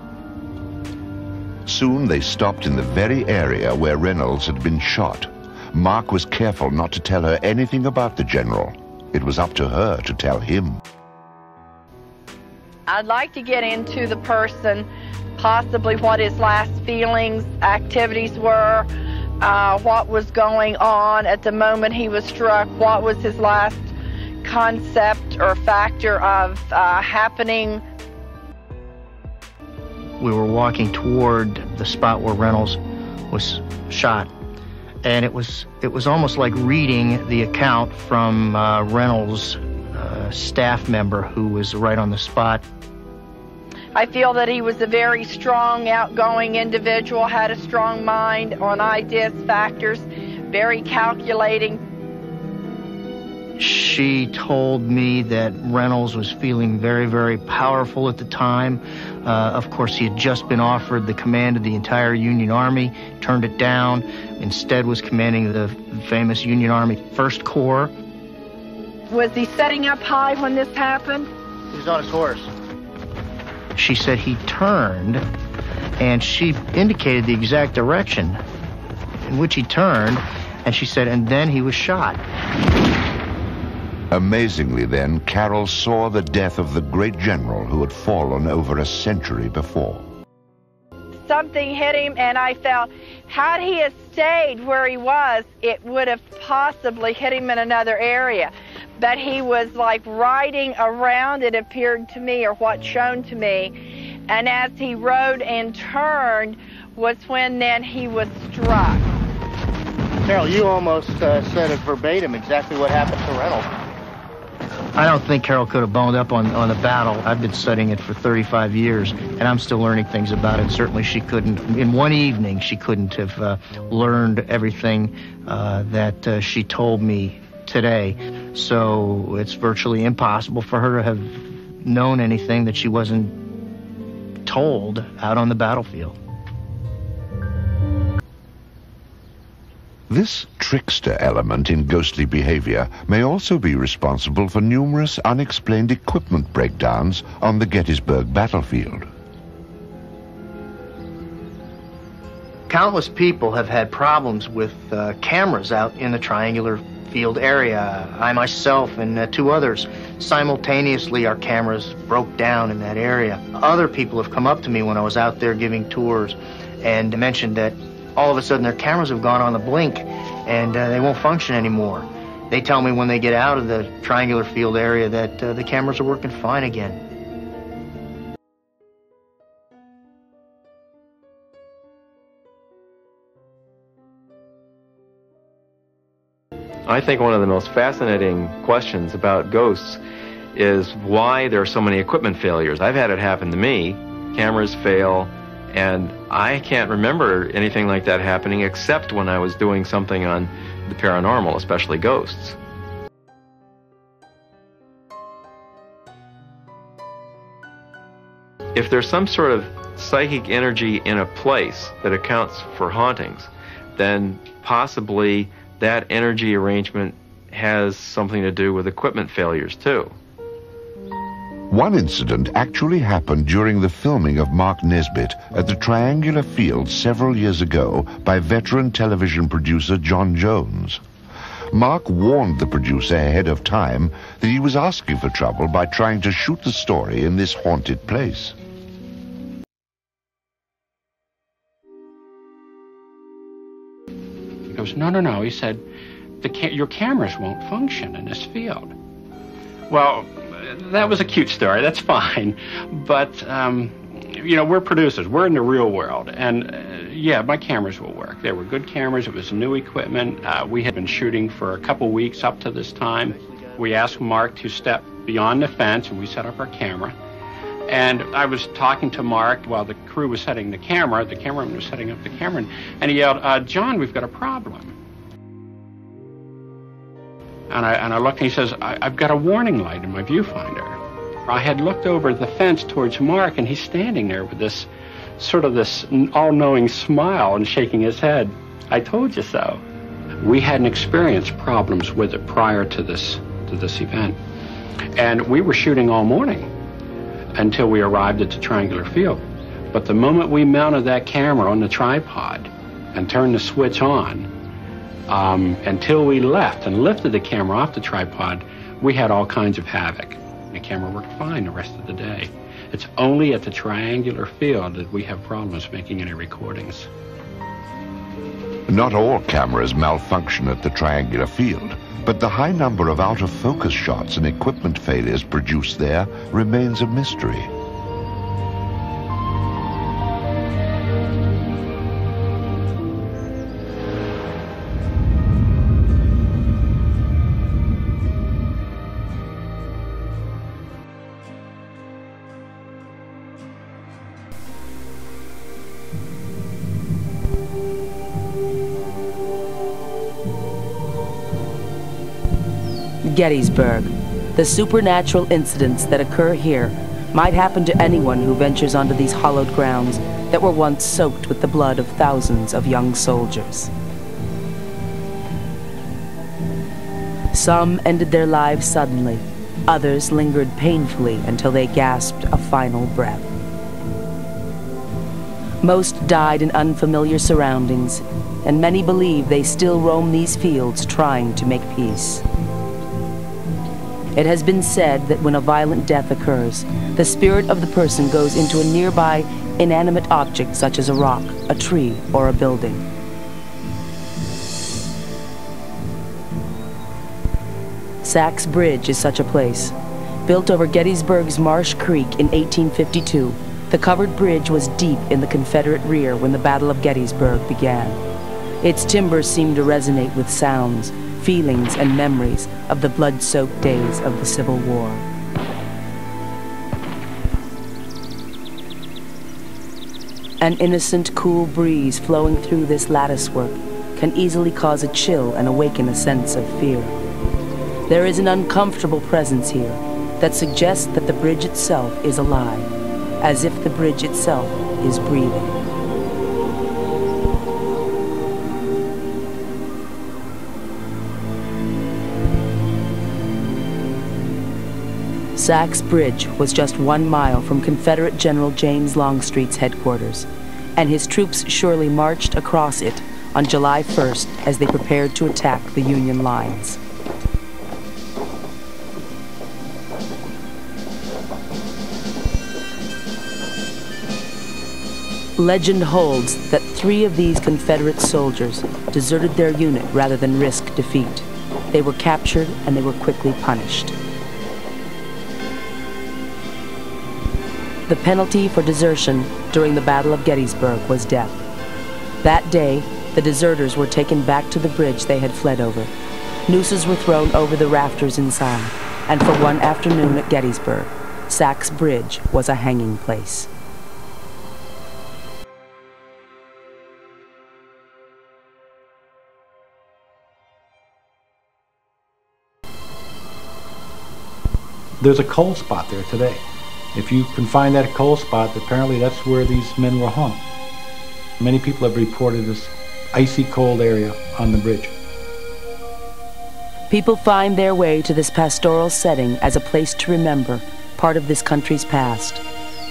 Soon they stopped in the very area where Reynolds had been shot. Mark was careful not to tell her anything about the general. It was up to her to tell him. I'd like to get into the person, possibly what his last feelings, activities were, uh, what was going on at the moment he was struck, what was his last concept or factor of uh, happening we were walking toward the spot where Reynolds was shot. And it was it was almost like reading the account from uh, Reynolds' uh, staff member who was right on the spot. I feel that he was a very strong, outgoing individual, had a strong mind on ideas, factors, very calculating. She told me that Reynolds was feeling very, very powerful at the time. Uh, of course, he had just been offered the command of the entire Union Army, turned it down, instead was commanding the famous Union Army First Corps. Was he setting up high when this happened? He was on his horse. She said he turned, and she indicated the exact direction in which he turned, and she said, and then he was shot. Amazingly, then, Carol saw the death of the great general who had fallen over a century before. Something hit him, and I felt, had he have stayed where he was, it would have possibly hit him in another area. But he was like riding around, it appeared to me, or what shown to me. And as he rode and turned, was when then he was struck. Carol, you almost uh, said it verbatim exactly what happened to Reynolds. I don't think Carol could have boned up on, on the battle. I've been studying it for 35 years, and I'm still learning things about it. Certainly, she couldn't, in one evening, she couldn't have uh, learned everything uh, that uh, she told me today. So it's virtually impossible for her to have known anything that she wasn't told out on the battlefield. This trickster element in ghostly behavior may also be responsible for numerous unexplained equipment breakdowns on the Gettysburg battlefield. Countless people have had problems with uh, cameras out in the triangular field area. I myself and uh, two others, simultaneously our cameras broke down in that area. Other people have come up to me when I was out there giving tours and mentioned that all of a sudden their cameras have gone on the blink and uh, they won't function anymore. They tell me when they get out of the triangular field area that uh, the cameras are working fine again. I think one of the most fascinating questions about ghosts is why there are so many equipment failures. I've had it happen to me. Cameras fail, and I can't remember anything like that happening except when I was doing something on the paranormal, especially ghosts. If there's some sort of psychic energy in a place that accounts for hauntings, then possibly that energy arrangement has something to do with equipment failures too. One incident actually happened during the filming of Mark Nesbitt at the Triangular Field several years ago by veteran television producer John Jones. Mark warned the producer ahead of time that he was asking for trouble by trying to shoot the story in this haunted place. He goes, no, no, no. He said, the ca- your cameras won't function in this field. Well, that was a cute story. That's fine. But, um, you know, we're producers. We're in the real world. And, uh, yeah, my cameras will work. They were good cameras. It was new equipment. Uh, we had been shooting for a couple weeks up to this time. We asked Mark to step beyond the fence, and we set up our camera. And I was talking to Mark while the crew was setting the camera. The cameraman was setting up the camera, and he yelled, uh, John, we've got a problem. And I, and I looked, and he says, I, I've got a warning light in my viewfinder. I had looked over the fence towards Mark, and he's standing there with this sort of this all-knowing smile and shaking his head. I told you so. We hadn't experienced problems with it prior to this to this event, and we were shooting all morning until we arrived at the triangular field. But the moment we mounted that camera on the tripod and turned the switch on, um, until we left and lifted the camera off the tripod, we had all kinds of havoc. The camera worked fine the rest of the day. It's only at the triangular field that we have problems making any recordings. Not all cameras malfunction at the triangular field, but the high number of out-of-focus shots and equipment failures produced there remains a mystery. Gettysburg. The supernatural incidents that occur here might happen to anyone who ventures onto these hallowed grounds that were once soaked with the blood of thousands of young soldiers. Some ended their lives suddenly, others lingered painfully until they gasped a final breath. Most died in unfamiliar surroundings, and many believe they still roam these fields trying to make peace. It has been said that when a violent death occurs, the spirit of the person goes into a nearby inanimate object such as a rock, a tree, or a building. Sachs Bridge is such a place. Built over Gettysburg's Marsh Creek in 1852, the covered bridge was deep in the Confederate rear when the Battle of Gettysburg began. Its timbers seemed to resonate with sounds, feelings, and memories of the blood-soaked days of the Civil War. An innocent, cool breeze flowing through this latticework can easily cause a chill and awaken a sense of fear. There is an uncomfortable presence here that suggests that the bridge itself is alive, as if the bridge itself is breathing. Sachs Bridge was just one mile from Confederate General James Longstreet's headquarters, and his troops surely marched across it on July 1st as they prepared to attack the Union lines. Legend holds that three of these Confederate soldiers deserted their unit rather than risk defeat. They were captured and they were quickly punished. The penalty for desertion during the Battle of Gettysburg was death. That day, the deserters were taken back to the bridge they had fled over. Nooses were thrown over the rafters inside, and for one afternoon at Gettysburg, Sachs Bridge was a hanging place. There's a coal spot there today. If you can find that coal spot, apparently that's where these men were hung. Many people have reported this icy cold area on the bridge. People find their way to this pastoral setting as a place to remember part of this country's past.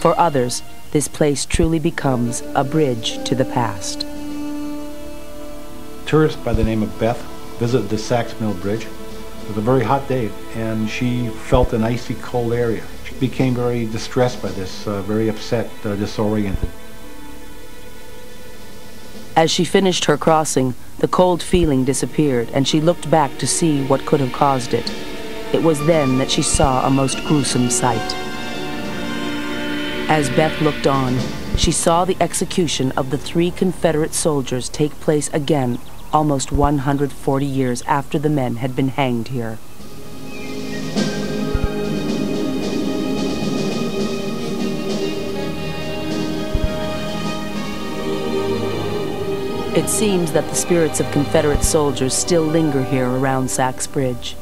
For others, this place truly becomes a bridge to the past. tourist by the name of Beth visited the Sachs Mill Bridge. It was a very hot day, and she felt an icy cold area. Became very distressed by this, uh, very upset, uh, disoriented. As she finished her crossing, the cold feeling disappeared, and she looked back to see what could have caused it. It was then that she saw a most gruesome sight. As Beth looked on, she saw the execution of the three Confederate soldiers take place again almost 140 years after the men had been hanged here. It seems that the spirits of Confederate soldiers still linger here around Sachs Bridge.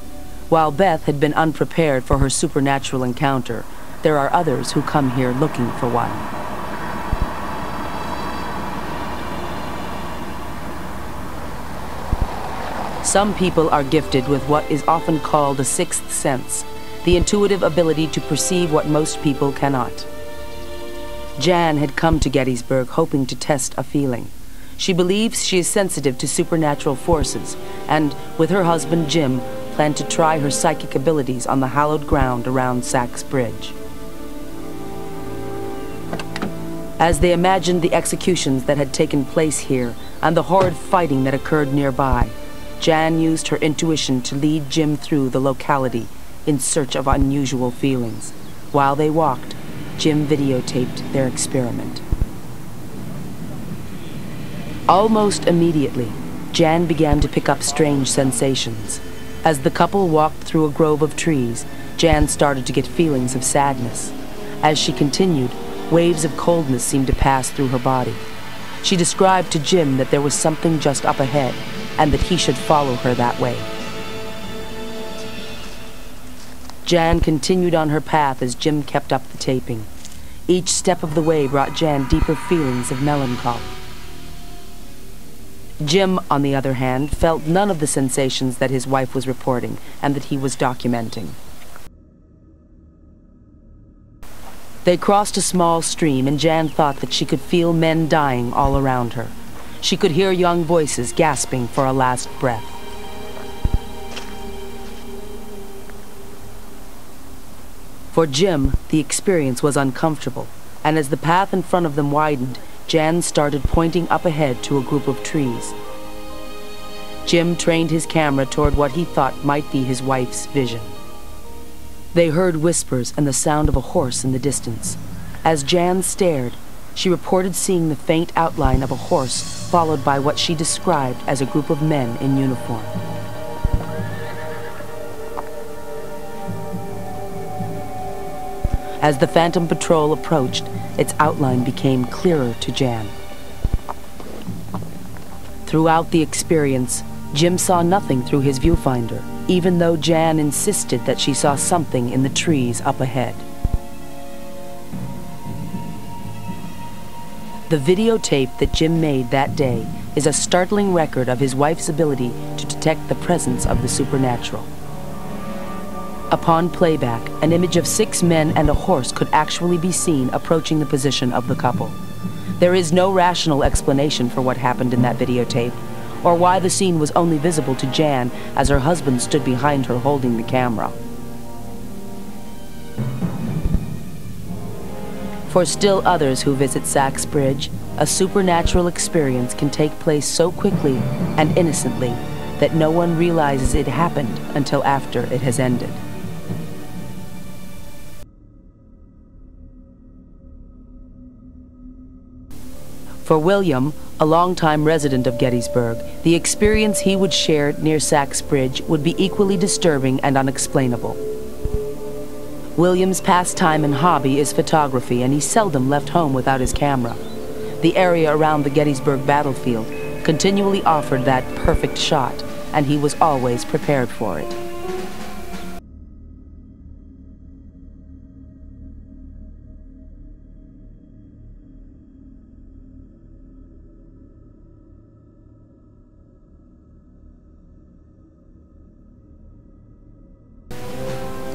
While Beth had been unprepared for her supernatural encounter, there are others who come here looking for one. Some people are gifted with what is often called a sixth sense, the intuitive ability to perceive what most people cannot. Jan had come to Gettysburg hoping to test a feeling. She believes she is sensitive to supernatural forces and, with her husband Jim, planned to try her psychic abilities on the hallowed ground around Sachs Bridge. As they imagined the executions that had taken place here and the horrid fighting that occurred nearby, Jan used her intuition to lead Jim through the locality in search of unusual feelings. While they walked, Jim videotaped their experiment. Almost immediately, Jan began to pick up strange sensations. As the couple walked through a grove of trees, Jan started to get feelings of sadness. As she continued, waves of coldness seemed to pass through her body. She described to Jim that there was something just up ahead and that he should follow her that way. Jan continued on her path as Jim kept up the taping. Each step of the way brought Jan deeper feelings of melancholy. Jim, on the other hand, felt none of the sensations that his wife was reporting and that he was documenting. They crossed a small stream, and Jan thought that she could feel men dying all around her. She could hear young voices gasping for a last breath. For Jim, the experience was uncomfortable, and as the path in front of them widened, Jan started pointing up ahead to a group of trees. Jim trained his camera toward what he thought might be his wife's vision. They heard whispers and the sound of a horse in the distance. As Jan stared, she reported seeing the faint outline of a horse followed by what she described as a group of men in uniform. As the Phantom Patrol approached, its outline became clearer to Jan. Throughout the experience, Jim saw nothing through his viewfinder, even though Jan insisted that she saw something in the trees up ahead. The videotape that Jim made that day is a startling record of his wife's ability to detect the presence of the supernatural. Upon playback, an image of six men and a horse could actually be seen approaching the position of the couple. There is no rational explanation for what happened in that videotape, or why the scene was only visible to Jan as her husband stood behind her holding the camera. For still others who visit Sachs Bridge, a supernatural experience can take place so quickly and innocently that no one realizes it happened until after it has ended. For William, a longtime resident of Gettysburg, the experience he would share near Sachs Bridge would be equally disturbing and unexplainable. William's pastime and hobby is photography, and he seldom left home without his camera. The area around the Gettysburg battlefield continually offered that perfect shot, and he was always prepared for it.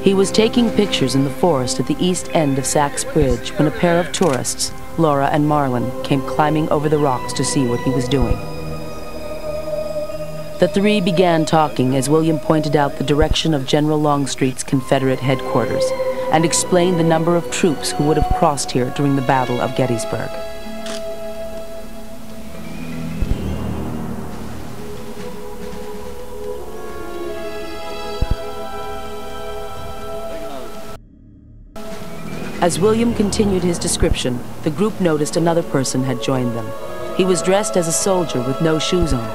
He was taking pictures in the forest at the east end of Sachs Bridge when a pair of tourists, Laura and Marlin, came climbing over the rocks to see what he was doing. The three began talking as William pointed out the direction of General Longstreet's Confederate headquarters and explained the number of troops who would have crossed here during the Battle of Gettysburg. As William continued his description, the group noticed another person had joined them. He was dressed as a soldier with no shoes on,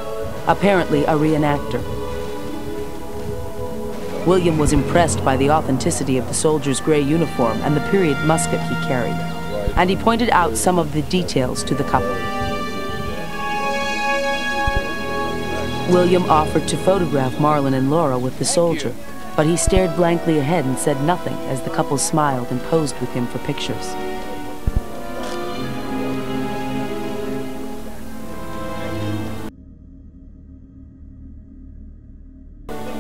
apparently a reenactor. William was impressed by the authenticity of the soldier's gray uniform and the period musket he carried, and he pointed out some of the details to the couple. William offered to photograph Marlon and Laura with the soldier, but he stared blankly ahead and said nothing as the couple smiled and posed with him for pictures.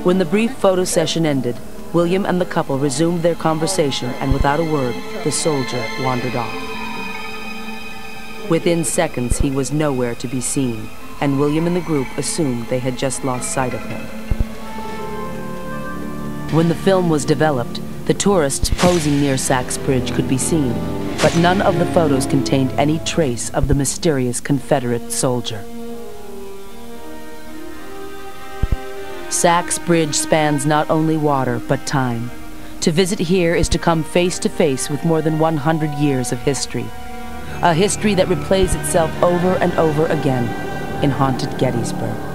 When the brief photo session ended, William and the couple resumed their conversation, and without a word, the soldier wandered off. Within seconds, he was nowhere to be seen, and William and the group assumed they had just lost sight of him. When the film was developed, the tourists posing near Sachs Bridge could be seen, but none of the photos contained any trace of the mysterious Confederate soldier. Sachs Bridge spans not only water, but time. To visit here is to come face to face with more than 100 years of history. A history that replays itself over and over again in haunted Gettysburg.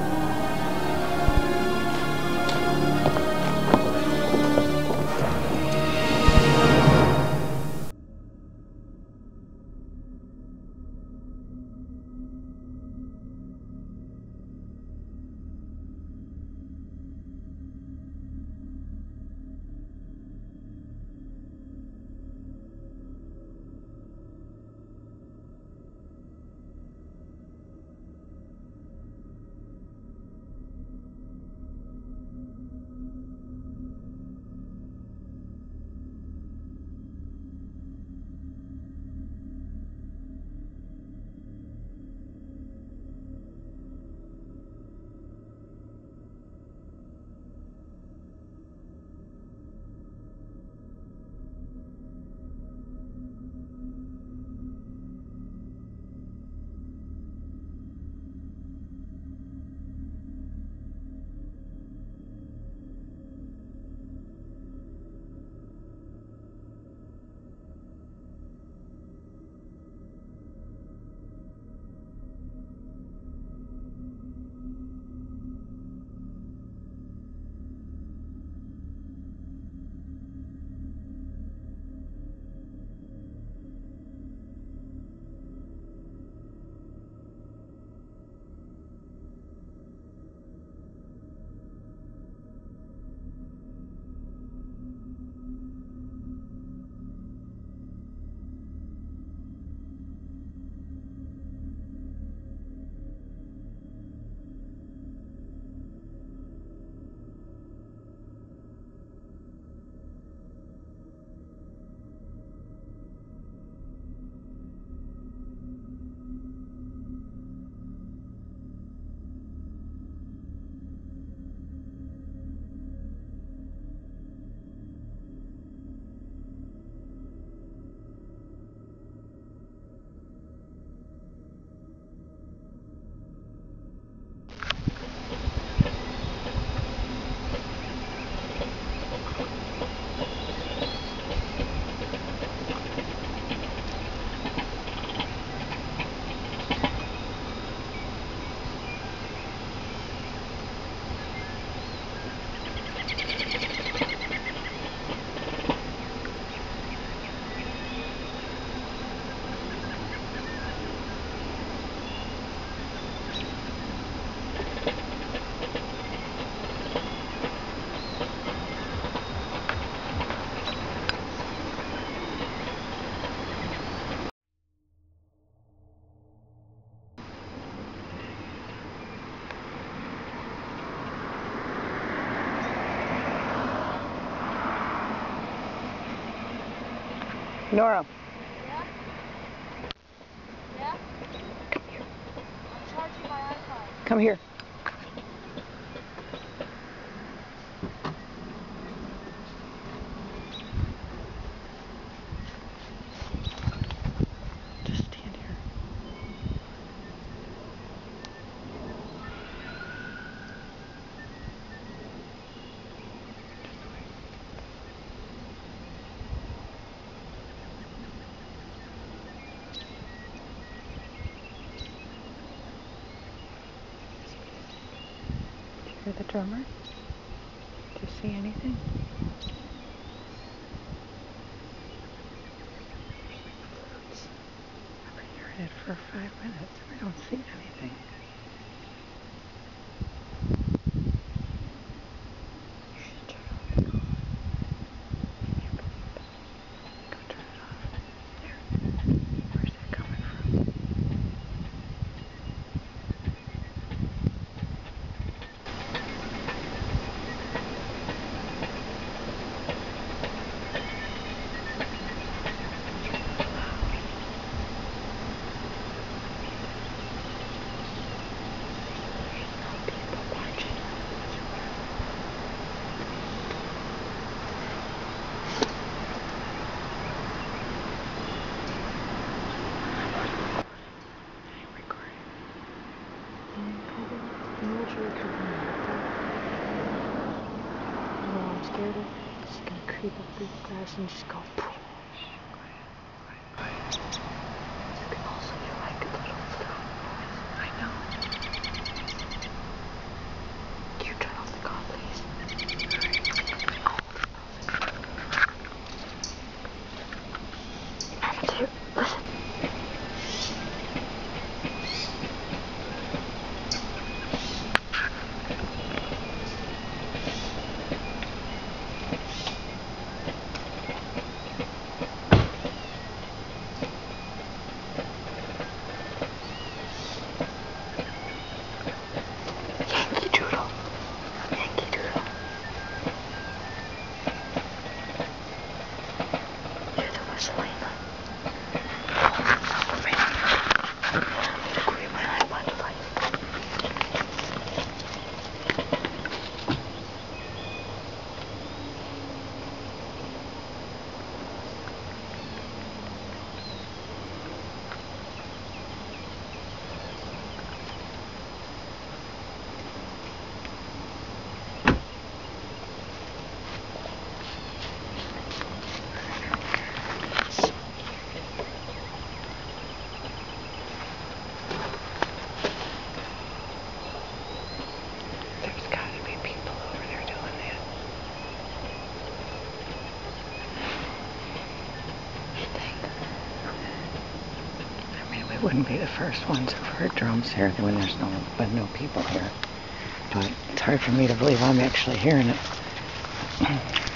Nora. drummer. wouldn't be the first ones who've heard drums here when there's no but no people here. But it's hard for me to believe I'm actually hearing it.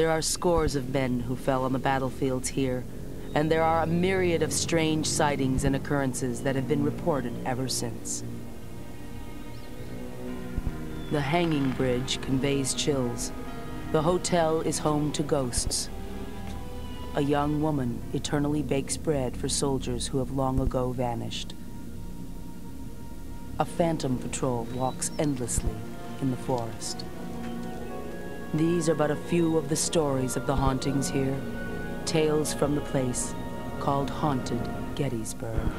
There are scores of men who fell on the battlefields here, and there are a myriad of strange sightings and occurrences that have been reported ever since. The hanging bridge conveys chills. The hotel is home to ghosts. A young woman eternally bakes bread for soldiers who have long ago vanished. A phantom patrol walks endlessly in the forest. These are but a few of the stories of the hauntings here, tales from the place called Haunted Gettysburg.